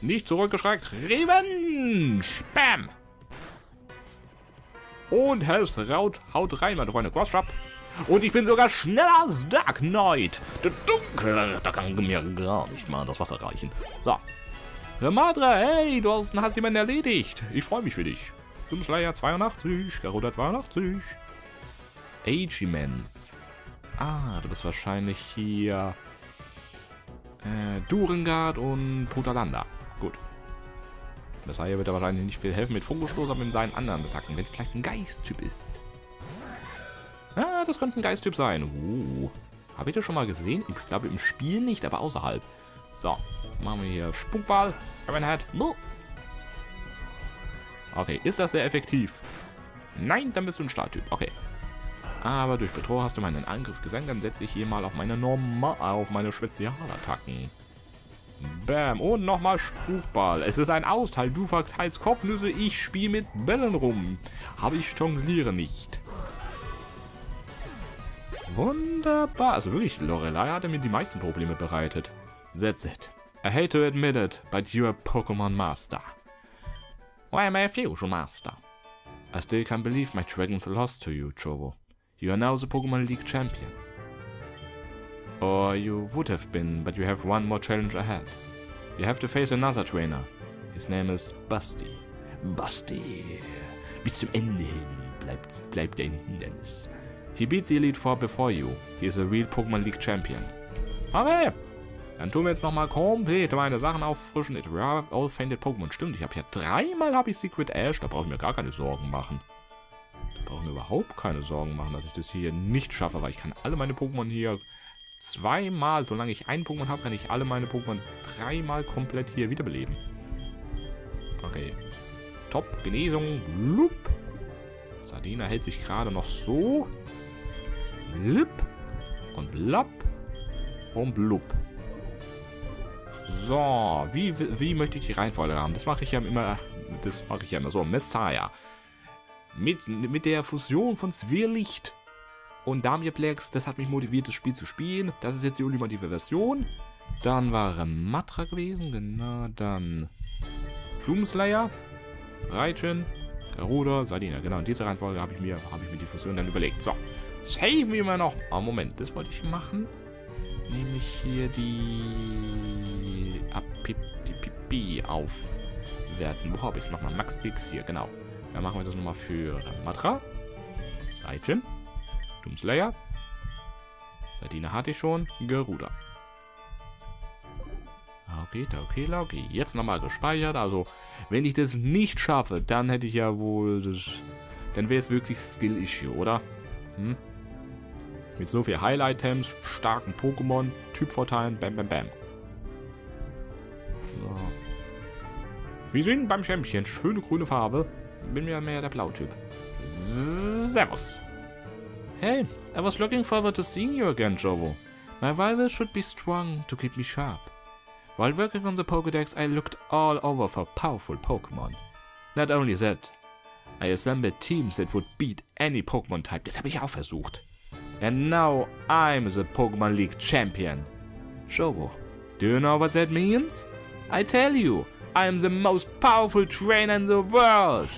Nicht zurückgeschreckt. Revenge! Bam! Und Hells Raut haut rein, meine Freunde. Cross-Trap. Und ich bin sogar schneller als Dark Knight. Der Dunkle, da kann mir gar nicht mal das Wasser reichen. So. Ramadra, hey, du hast, hast jemanden erledigt. Ich freue mich für dich. Doomslayer 82, Garuda 82. Agimens. Ah, du bist wahrscheinlich hier... Äh, Durengard und Putalanda. Gut. Messiah wird da wahrscheinlich nicht viel helfen mit Fungostoß, aber mit seinen anderen Attacken, wenn es vielleicht ein Geisttyp ist. Ah, das könnte ein Geisttyp sein. Uh, habe ich das schon mal gesehen? Ich glaube im Spiel nicht, aber außerhalb. So, machen wir hier Spukball. Head. Okay, ist das sehr effektiv? Nein, dann bist du ein Starttyp. Okay. Aber durch Bedrohung hast du meinen Angriff gesenkt, dann setze ich hier mal auf meine Normal, auf meine Spezialattacken. Bam. Und nochmal Spukball. Es ist ein Austeil. Du verteilst Kopfnüsse, ich spiele mit Bällen rum. Aber ich jongliere nicht. Wunderbar. Also wirklich, Lorelei hatte mir die meisten Probleme bereitet. That's it. I hate to admit it, but you're a Pokémon Master. Why am I a Fusion Master? I still can't believe my dragons lost to you, Chovo. You are now the Pokemon League champion. Or you would have been, but you have one more challenge ahead. You have to face another trainer. His name is Busty. Busty. Bis zum Ende hin bleibt, bleibt ein Hindernis. He beats the Elite Four before you. He is a real Pokemon League Champion. Okay. Dann tun wir jetzt nochmal komplett meine Sachen auffrischen. It rare all fainted Pokémon. Stimmt, ich habe ja dreimal habe ich Secret Ash. Da brauche ich mir gar keine Sorgen machen. Brauche mir überhaupt keine Sorgen machen, dass ich das hier nicht schaffe, weil ich kann alle meine Pokémon hier zweimal, solange ich einen Pokémon habe, kann ich alle meine Pokémon dreimal komplett hier wiederbeleben. Okay. Top, Genesung, Loop. Sardina hält sich gerade noch so. Blip und blab und blub. So, wie, wie möchte ich die Reihenfolge haben? Das mache ich ja immer, das mache ich ja immer so. Messiah. Mit, mit der Fusion von Zwirlicht und Damiaplex, das hat mich motiviert, das Spiel zu spielen. Das ist jetzt die ultimative Version. Dann war Matra gewesen, genau, dann Blumenslayer, Raijin, Garuda, Sardina. Genau, in dieser Reihenfolge habe ich, mir, hab ich mir die Fusion dann überlegt. So, save mir mal noch. Oh, Moment, das wollte ich machen. nehme ich hier die Apipipi aufwerten. Wo habe ich es nochmal? Max X hier, genau. Dann machen wir das nochmal für Matra. Raijin. Doomslayer. Sardine hatte ich schon. Geruda. Okay, okay, okay. Jetzt nochmal gespeichert. Also, wenn ich das nicht schaffe, dann hätte ich ja wohl das... Dann wäre es wirklich Skill-Issue, oder? Hm? Mit so viel Highlight-Items, starken Pokémon, Typvorteilen, bam, bam, bam. So. Wir sehen beim Champion. Schöne grüne Farbe. Bin mir mehr der Blautyp. Servus. Hey, I was looking forward to seeing you again, Jovo. My rival should be strong to keep me sharp. While working on the Pokédex, I looked all over for powerful Pokémon. Not only that, I assembled teams that would beat any Pokémon type. Das habe ich auch versucht. And now I'm the Pokemon League champion. Shovo, do you know what that means? I tell you, I'm the most powerful trainer in the world.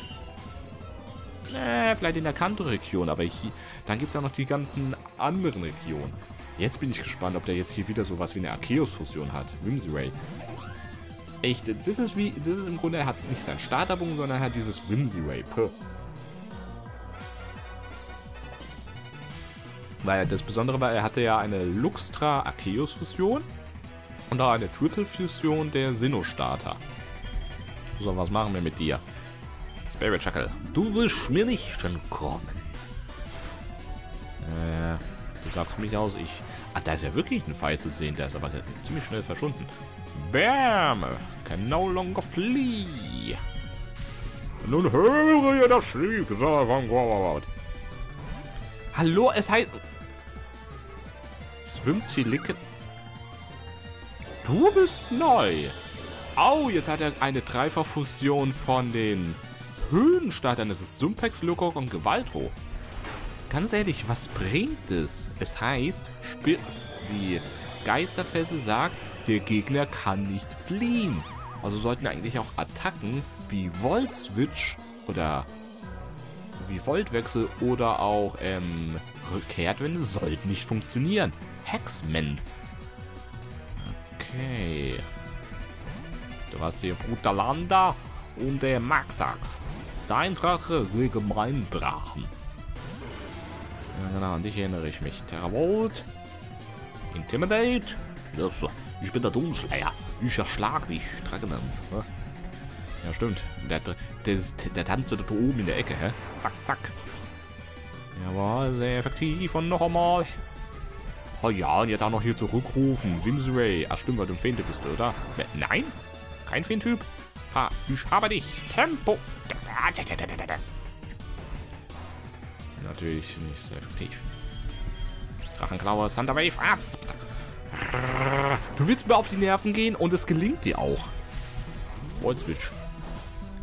Äh, vielleicht in der Kanto-Region, aber hier, dann gibt es auch noch die ganzen anderen Regionen. Jetzt bin ich gespannt, ob der jetzt hier wieder sowas wie eine Arceus-Fusion hat. Whimsy Echt, das ist wie, das ist im Grunde, er hat nicht sein Starterbogen, sondern er hat dieses Whimsy Ray. Puh. Weil das Besondere war, er hatte ja eine Luxtra Arceus Fusion und auch eine Triple Fusion der Sinnoh-Starter. So, was machen wir mit dir? Spirit Shackle, du willst mir nicht entkommen. Äh, du sagst mich aus, ich... Ach, da ist ja wirklich ein Pfeil zu sehen, der ist aber ziemlich schnell verschwunden. Bam! Can no longer flee. Nun höre ihr das Schicksal von Gott. Hallo, es heißt... Swimtilicke... Du bist neu. Au, jetzt hat er eine Dreifachfusion von den Höhenstartern. Das ist Sumpex, Lukok und Gewaltro. Ganz ehrlich, was bringt es? Es heißt, die Geisterfesse sagt, der Gegner kann nicht fliehen. Also sollten eigentlich auch Attacken wie Volt-Switch oder wie Voltwechsel oder auch ähm, Kehrtwende sollten nicht funktionieren. Hexmens. Okay. Du hast hier Brutalanda und der Maxax. Dein Drache gegen meinen Drachen. Ja, genau, an dich erinnere ich mich. Terravolt. Intimidate. Yes. Ich bin der Doomslayer. Ich erschlag dich, Dragonans. Ja, stimmt. Der, der, der tanzt da oben in der Ecke, hä? Zack, zack. Jawohl, sehr effektiv. Und noch einmal. Oh ja, und jetzt auch noch hier zurückrufen. Wimsray. Ach stimmt, weil du ein Feentyp bist, oder? Nein? Kein Feentyp? Ha, ich habe dich. Tempo. Natürlich nicht so effektiv. Drachenklaue, Thunderwave, Arzt. Du willst mir auf die Nerven gehen und es gelingt dir auch. Volt Switch.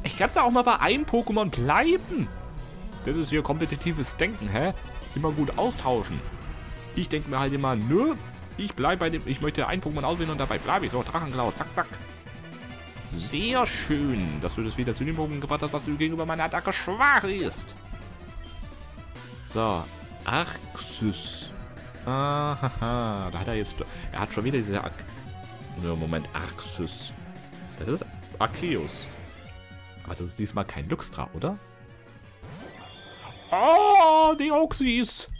Ich kann da auch mal bei einem Pokémon bleiben. Das ist hier kompetitives Denken, hä? Immer gut austauschen. Ich denke mir halt immer, nö, ich bleibe bei dem, ich möchte ein Pokémon auswählen und dabei bleibe ich. So, Drachenklau, zack, zack. Sehr schön, dass du das wieder zu dem Pokémon gebracht hast, was du gegenüber meiner Attacke schwach ist. So, Arxus. Ahaha, da hat er jetzt... Er hat schon wieder diese... Ar no, Moment, Arxus. Das ist Arceus. Aber das ist diesmal kein Luxtra, oder? Oh, die Oxys!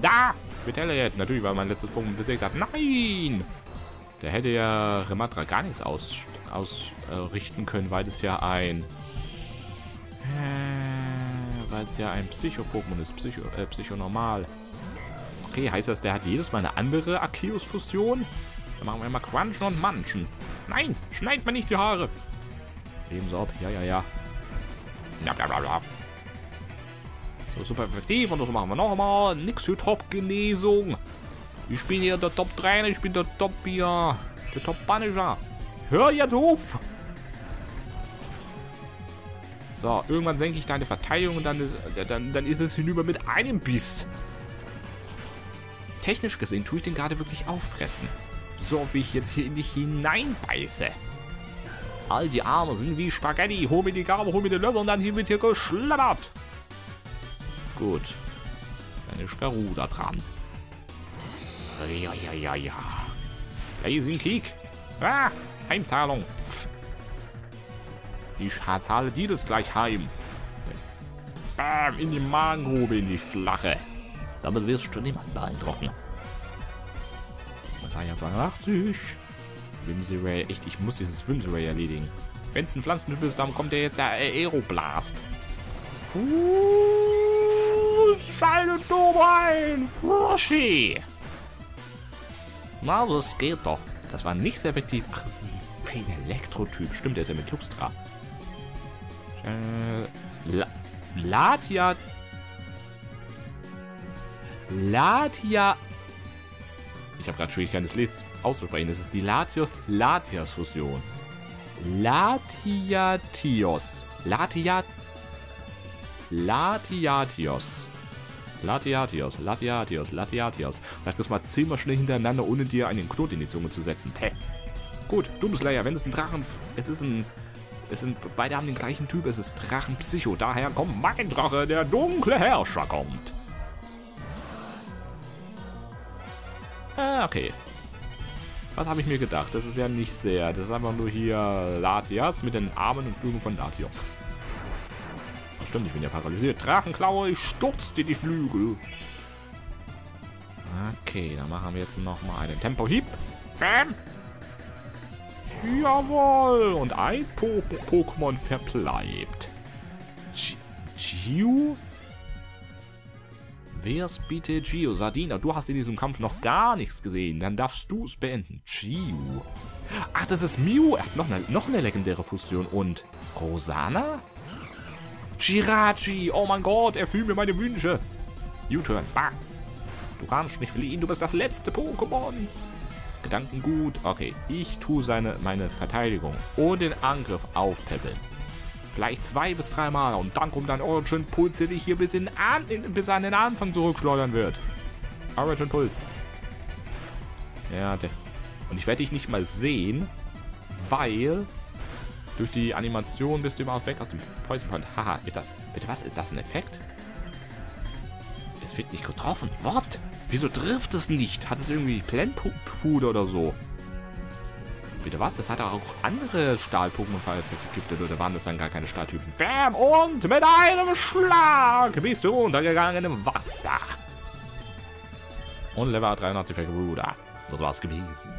Da! Vitaliate, natürlich, weil mein letztes Pokémon besiegt hat. Nein! Der hätte ja Rematra gar nichts ausrichten aus, äh, können, weil es ja ein... Äh, weil es ja ein Psycho-Pokémon ist. Psycho, äh, Psychonormal. Okay, heißt das, der hat jedes Mal eine andere Arceus-Fusion? Dann machen wir mal Crunchen und Manchen. Nein, schneid mir nicht die Haare. Ebenso ab. Ja, ja, ja. Ja, bla, bla, bla. So, super effektiv. Und das machen wir nochmal. Nix für Top-Genesung. Ich bin hier der Top-Trainer. Ich bin der Top hier. Der Top-Punisher. Hör ja doof. So, irgendwann senke ich deine Verteidigung und dann ist, dann, dann ist es hinüber mit einem Biss. Technisch gesehen tue ich den gerade wirklich auffressen. So wie ich jetzt hier in dich hineinbeiße. All die Arme sind wie Spaghetti. Hol mir die Gabe, hol mir den Löffel und dann hier wird hier geschlabbert. Gut. Dann ist Garuda dran. Ja, ja, ja, ja. Blazing Kick. Ah, Heimzahlung. Pff. Ich zahle dir das gleich heim. Bam, in die Magengrube, in die flache. Damit wirst du niemanden beeindrucken. Was habe ich jetzt 82? Whimsy Ray. Echt, ich muss dieses Whimsy Ray erledigen. Wenn es ein Pflanzentyp ist, dann kommt der jetzt der Aeroblast. Uh, Scheine du ein! Froschi! Na, das geht doch. Das war nicht sehr effektiv. Ach, das ist ein Feen Elektrotyp. Stimmt, der ist ja mit Luxtra. Äh, La Latia. Latia. Ich habe gerade Schwierigkeiten, das Lied auszusprechen. Das ist die Latios-Latias-Fusion. Latiatios. Latiat. Latiatios. Latiatios, Latiatios, Latiatios. Sag das mal zehnmal schnell hintereinander, ohne dir einen Knoten in die Zunge zu setzen. Hä? Gut, Doomslayer, wenn es ein Drachen... Es ist ein... Es sind, beide haben den gleichen Typ, es ist Drachenpsycho. Daher kommt mein Drache, der dunkle Herrscher kommt. Ah, okay. Was habe ich mir gedacht? Das ist ja nicht sehr. Das ist einfach nur hier Latias mit den Armen und Flügeln von Latios. Oh, stimmt, ich bin ja paralysiert. Drachenklaue, ich stürz dir die Flügel. Okay, dann machen wir jetzt nochmal einen Tempo-Hieb. Bam! Jawohl! Und ein po Pokémon verbleibt. Gio? Wer ist bitte Gio? Sardina, du hast in diesem Kampf noch gar nichts gesehen. Dann darfst du es beenden. Gio. Ach, das ist Mew. Er hat noch eine, noch eine legendäre Fusion. Und Rosana? Chirachi. Oh mein Gott, erfüll mir meine Wünsche. U-Turn. Bah. Du kannst nicht fliehen, du bist das letzte Pokémon. Gedanken gut. Okay, ich tue seine, meine Verteidigung und den Angriff aufpäppeln. Vielleicht zwei bis drei Mal und dann kommt ein Origin Puls, der dich hier bis, in an, in, bis an den Anfang zurückschleudern wird. Origin Puls. Ja, der. Und ich werde dich nicht mal sehen, weil durch die Animation bist du immer weg aus dem Poison Point. Haha, das, bitte was? Ist das ein Effekt? Es wird nicht getroffen. What? Wieso trifft es nicht? Hat es irgendwie Plenpuder oder so? Bitte was? Das hat auch andere Stahl-Pokémon vergiftet oder waren das dann gar keine Stahltypen? Bam! Und mit einem Schlag bist du untergegangen im Wasser. Und Level 83 für. Das war's gewesen.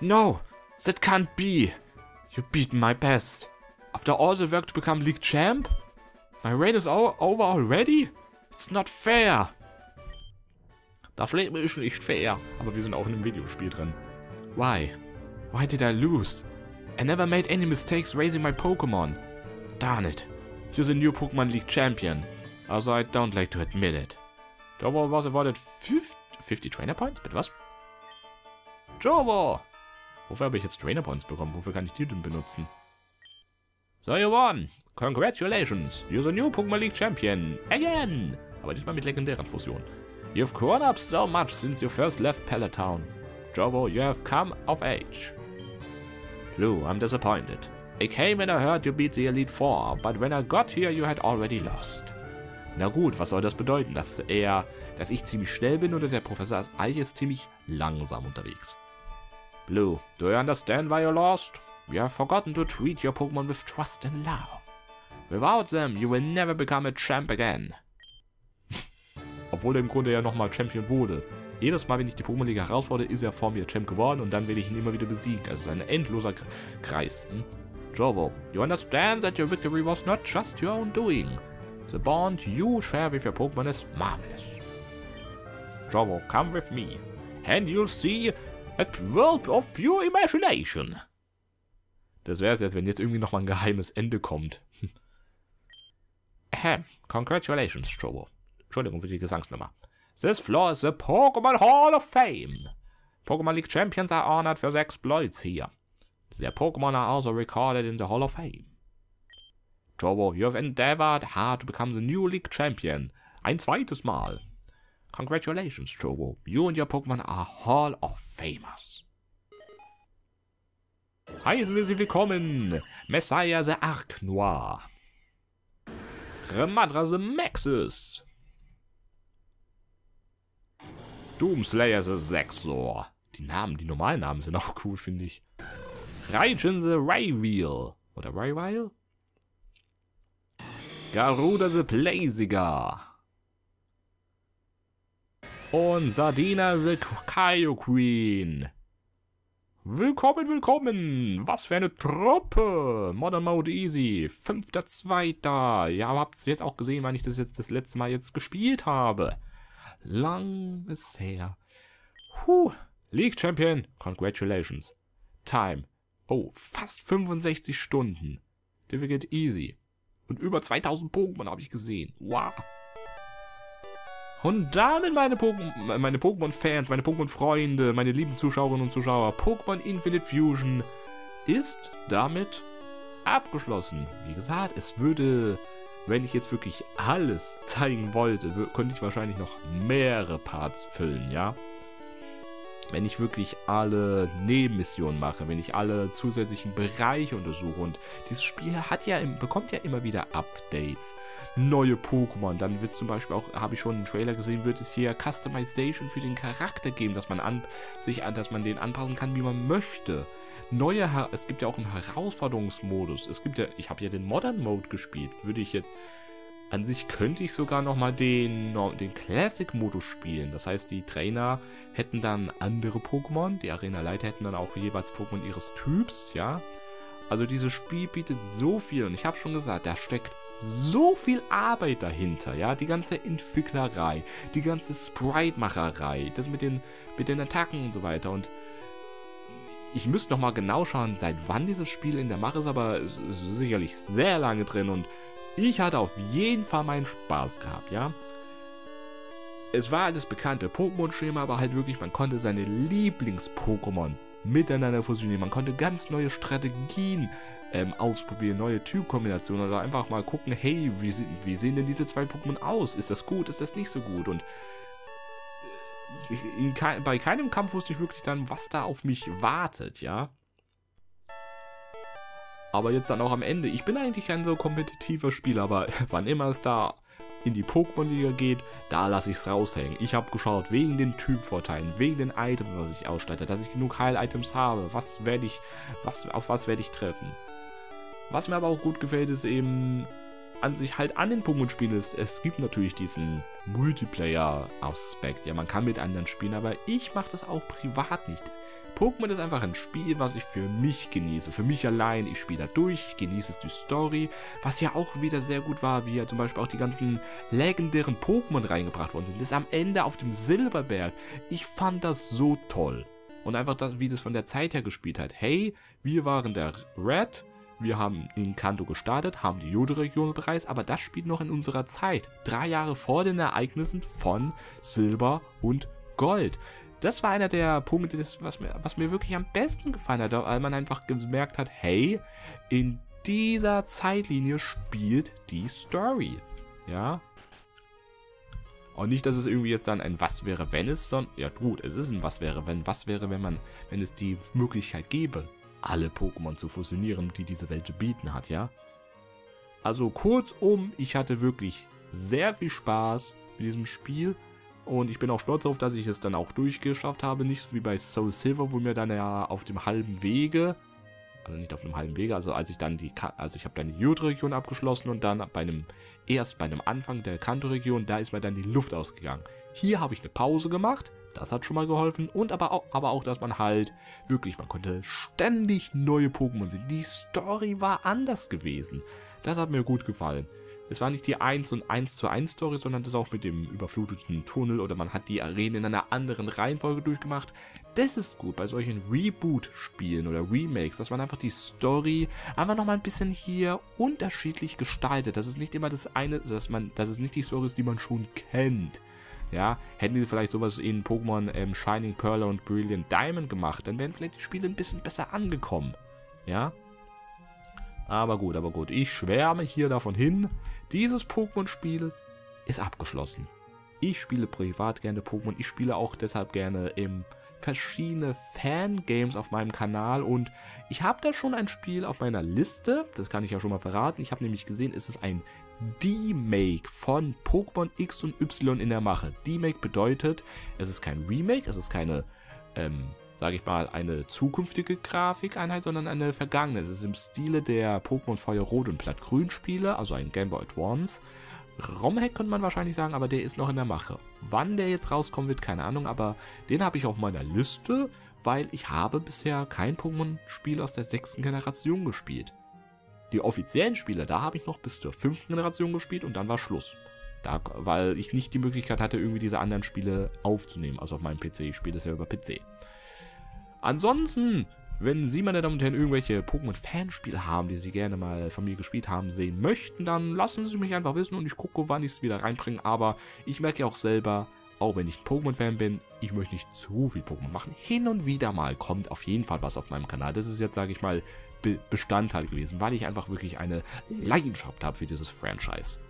No, that can't be. You beat my best. After all the work to become League Champ? My reign is over already? It's not fair. Das Leben ist nicht fair. Aber wir sind auch in einem Videospiel drin. Why? Why did I lose? I never made any mistakes raising my Pokemon. Darn it. You're the new Pokemon League champion. Also I don't like to admit it. Jovo was awarded 50, 50 Trainer Points? Bitte was? Jovo! Wofür habe ich jetzt Trainer Points bekommen? Wofür kann ich die denn benutzen? So, you won! Congratulations! You're the new Pokemon League champion! Again! Aber diesmal mit legendären Fusionen. You've grown up so much since you first left Palatown. Jovo, you have come of age. Blue, I'm disappointed. I came and I heard you beat the Elite Four, but when I got here, you had already lost. Na gut, was soll das bedeuten? Dass er, dass ich ziemlich schnell bin oder der Professor Eich ist ziemlich langsam unterwegs? Blue, do you understand why you lost? You have forgotten to treat your Pokémon with trust and love. Without them, you will never become a champ again. Obwohl er im Grunde ja nochmal Champion wurde. Jedes Mal, wenn ich die Pokémon-Liga herausfordere, ist er vor mir Champ geworden und dann werde ich ihn immer wieder besiegt. Also ein endloser Kreis. Hm? Jovo, you understand that your victory was not just your own doing. The bond you share with your Pokémon is marvelous. Jovo, come with me, and you'll see a world of pure imagination. Das wäre es jetzt, wenn jetzt irgendwie nochmal ein geheimes Ende kommt. Ahem, congratulations, Jovo. Entschuldigung für die Gesangsnummer. This floor is the Pokemon Hall of Fame. Pokemon League champions are honored for their exploits here. Their Pokemon are also recorded in the Hall of Fame. Jovo, you have endeavored hard to become the new League champion. Ein zweites Mal. Congratulations, Jovo. You and your Pokemon are Hall of Famers. Heißen wir Sie willkommen, Messiah the Arc Noir. Remadra the Maxis. Doomslayer the Sexor. Die Namen, die normalen Namen sind auch cool, finde ich. Raijin the Rayweal. Oder Rayweal? Garuda the Blaziger. Und Sardina the Kaio Queen. Willkommen, willkommen. Was für eine Truppe. Modern Mode Easy. Fünfter, zweiter. Ja, habt ihr jetzt auch gesehen, wann ich das jetzt das letzte Mal jetzt gespielt habe. Lang ist her. Huh. League Champion. Congratulations. Time. Oh, fast 65 Stunden. Difficult Easy. Und über 2000 Pokémon habe ich gesehen. Wow. Und damit meine Pokémon, meine Pokémon-Fans, meine Pokémon-Freunde, meine lieben Zuschauerinnen und Zuschauer, Pokémon Infinite Fusion ist damit abgeschlossen. Wie gesagt, es würde, wenn ich jetzt wirklich alles zeigen wollte, könnte ich wahrscheinlich noch mehrere Parts füllen, ja wenn ich wirklich alle Nebenmissionen mache, wenn ich alle zusätzlichen Bereiche untersuche. Und dieses Spiel hat ja, bekommt ja immer wieder Updates, neue Pokémon, dann wird es zum Beispiel auch, habe ich schon einen Trailer gesehen, wird es hier Customization für den Charakter geben, dass man an, sich, dass man den anpassen kann, wie man möchte. Neue, es gibt ja auch einen Herausforderungsmodus, es gibt ja, ich habe ja den Modern Mode gespielt, würde ich jetzt an sich könnte ich sogar nochmal den, den Classic-Modus spielen. Das heißt, die Trainer hätten dann andere Pokémon, die Arena-Leiter hätten dann auch jeweils Pokémon ihres Typs, ja. Also dieses Spiel bietet so viel und ich habe schon gesagt, da steckt so viel Arbeit dahinter, ja, die ganze Entwicklerei, die ganze Sprite-Macherei, das mit den, mit den Attacken und so weiter und ich müsste nochmal genau schauen, seit wann dieses Spiel in der Mache ist, aber es ist sicherlich sehr lange drin und ich hatte auf jeden Fall meinen Spaß gehabt, ja. Es war alles bekannte Pokémon-Schema, aber halt wirklich, man konnte seine Lieblings-Pokémon miteinander fusionieren. Man konnte ganz neue Strategien ähm, ausprobieren, neue Typkombinationen oder einfach mal gucken, hey, wie, wie sehen denn diese zwei Pokémon aus? Ist das gut, ist das nicht so gut? Und ke bei keinem Kampf wusste ich wirklich dann, was da auf mich wartet, ja. Aber jetzt dann auch am Ende. Ich bin eigentlich kein so kompetitiver Spieler, aber wann immer es da in die Pokémon-Liga geht, da lasse ich es raushängen. Ich habe geschaut, wegen den Typvorteilen, wegen den Items, was ich ausstatte, dass ich genug Heil-Items habe, was werde ich, was, auf was werde ich treffen. Was mir aber auch gut gefällt, ist eben an sich halt an den Pokémon-Spielen ist, es gibt natürlich diesen Multiplayer-Aspekt. Ja, man kann mit anderen spielen, aber ich mache das auch privat nicht. Pokémon ist einfach ein Spiel, was ich für mich genieße, für mich allein. Ich spiele da durch, ich genieße die Story, was ja auch wieder sehr gut war, wie ja zum Beispiel auch die ganzen legendären Pokémon reingebracht worden sind. Das am Ende auf dem Silberberg. Ich fand das so toll. Und einfach das, wie das von der Zeit her gespielt hat. Hey, wir waren der Red, wir haben in Kanto gestartet, haben die Jode-Region bereist, aber das spielt noch in unserer Zeit. Drei Jahre vor den Ereignissen von Silber und Gold das war einer der Punkte, das, was, mir, was mir wirklich am besten gefallen hat, weil man einfach gemerkt hat, hey, in dieser Zeitlinie spielt die Story. Ja. Und nicht, dass es irgendwie jetzt dann ein Was wäre, wenn es, sondern, ja gut, es ist ein Was wäre, wenn, was wäre, wenn man, wenn es die Möglichkeit gäbe, alle Pokémon zu fusionieren, die diese Welt zu bieten hat, ja. Also kurzum, ich hatte wirklich sehr viel Spaß mit diesem Spiel und ich bin auch stolz darauf, dass ich es dann auch durchgeschafft habe. Nicht so wie bei Soul Silver, wo mir dann ja auf dem halben Wege, also nicht auf dem halben Wege, also als ich dann die, also ich habe dann die Jod-Region abgeschlossen und dann bei einem, erst bei einem Anfang der Kanto-Region, da ist mir dann die Luft ausgegangen. Hier habe ich eine Pause gemacht, das hat schon mal geholfen und aber auch, aber auch, dass man halt wirklich, man konnte ständig neue Pokémon sehen. Die Story war anders gewesen. Das hat mir gut gefallen. Es war nicht die 1 und 1 zu 1 Story, sondern das auch mit dem überfluteten Tunnel oder man hat die Arena in einer anderen Reihenfolge durchgemacht. Das ist gut bei solchen Reboot-Spielen oder Remakes, dass man einfach die Story einfach nochmal ein bisschen hier unterschiedlich gestaltet. Das ist nicht immer das eine, dass man, dass es nicht die Story ist, die man schon kennt. Ja, hätten die vielleicht sowas in Pokémon ähm, Shining Pearl und Brilliant Diamond gemacht, dann wären vielleicht die Spiele ein bisschen besser angekommen. Ja, aber gut, aber gut. Ich schwärme hier davon hin. Dieses Pokémon-Spiel ist abgeschlossen. Ich spiele privat gerne Pokémon. Ich spiele auch deshalb gerne im verschiedene Fangames auf meinem Kanal und ich habe da schon ein Spiel auf meiner Liste, das kann ich ja schon mal verraten. Ich habe nämlich gesehen, es ist ein D-Make von Pokémon X und Y in der Mache. D-Make bedeutet, es ist kein Remake, es ist keine, ähm, sage ich mal, eine zukünftige Grafikeinheit, sondern eine vergangene. Es ist im Stile der Pokémon Feuer Rot und Blatt Grün Spiele, also ein Game Boy Advance. Romhack könnte man wahrscheinlich sagen, aber der ist noch in der Mache. Wann der jetzt rauskommen wird, keine Ahnung, aber den habe ich auf meiner Liste, weil ich habe bisher kein Pokémon-Spiel aus der sechsten Generation gespielt. Die offiziellen Spiele, da habe ich noch bis zur fünften Generation gespielt und dann war Schluss. Da, weil ich nicht die Möglichkeit hatte, irgendwie diese anderen Spiele aufzunehmen, also auf meinem PC. Ich spiele das ja über PC. Ansonsten wenn Sie, meine Damen und Herren, irgendwelche Pokémon-Fanspiele haben, die Sie gerne mal von mir gespielt haben, sehen möchten, dann lassen Sie mich einfach wissen und ich gucke, wann ich es wieder reinbringe. Aber ich merke ja auch selber, auch wenn ich Pokémon-Fan bin, ich möchte nicht zu viel Pokémon machen. Hin und wieder mal kommt auf jeden Fall was auf meinem Kanal. Das ist jetzt, sage ich mal, Be Bestandteil gewesen, weil ich einfach wirklich eine Leidenschaft habe für dieses Franchise.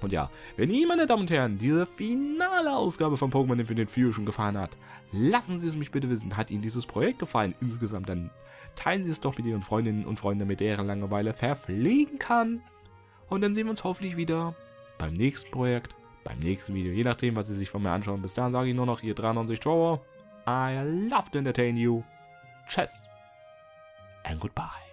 Und ja, wenn Ihnen, meine Damen und Herren, diese finale Ausgabe von Pokémon Infinite Fusion gefallen hat, lassen Sie es mich bitte wissen. Hat Ihnen dieses Projekt gefallen insgesamt, dann teilen Sie es doch mit Ihren Freundinnen und Freunden, damit deren Langeweile verpflegen kann. Und dann sehen wir uns hoffentlich wieder beim nächsten Projekt, beim nächsten Video, je nachdem, was Sie sich von mir anschauen. Bis dahin sage ich nur noch, ihr 93 Jower, I love to entertain you. Tschüss and goodbye.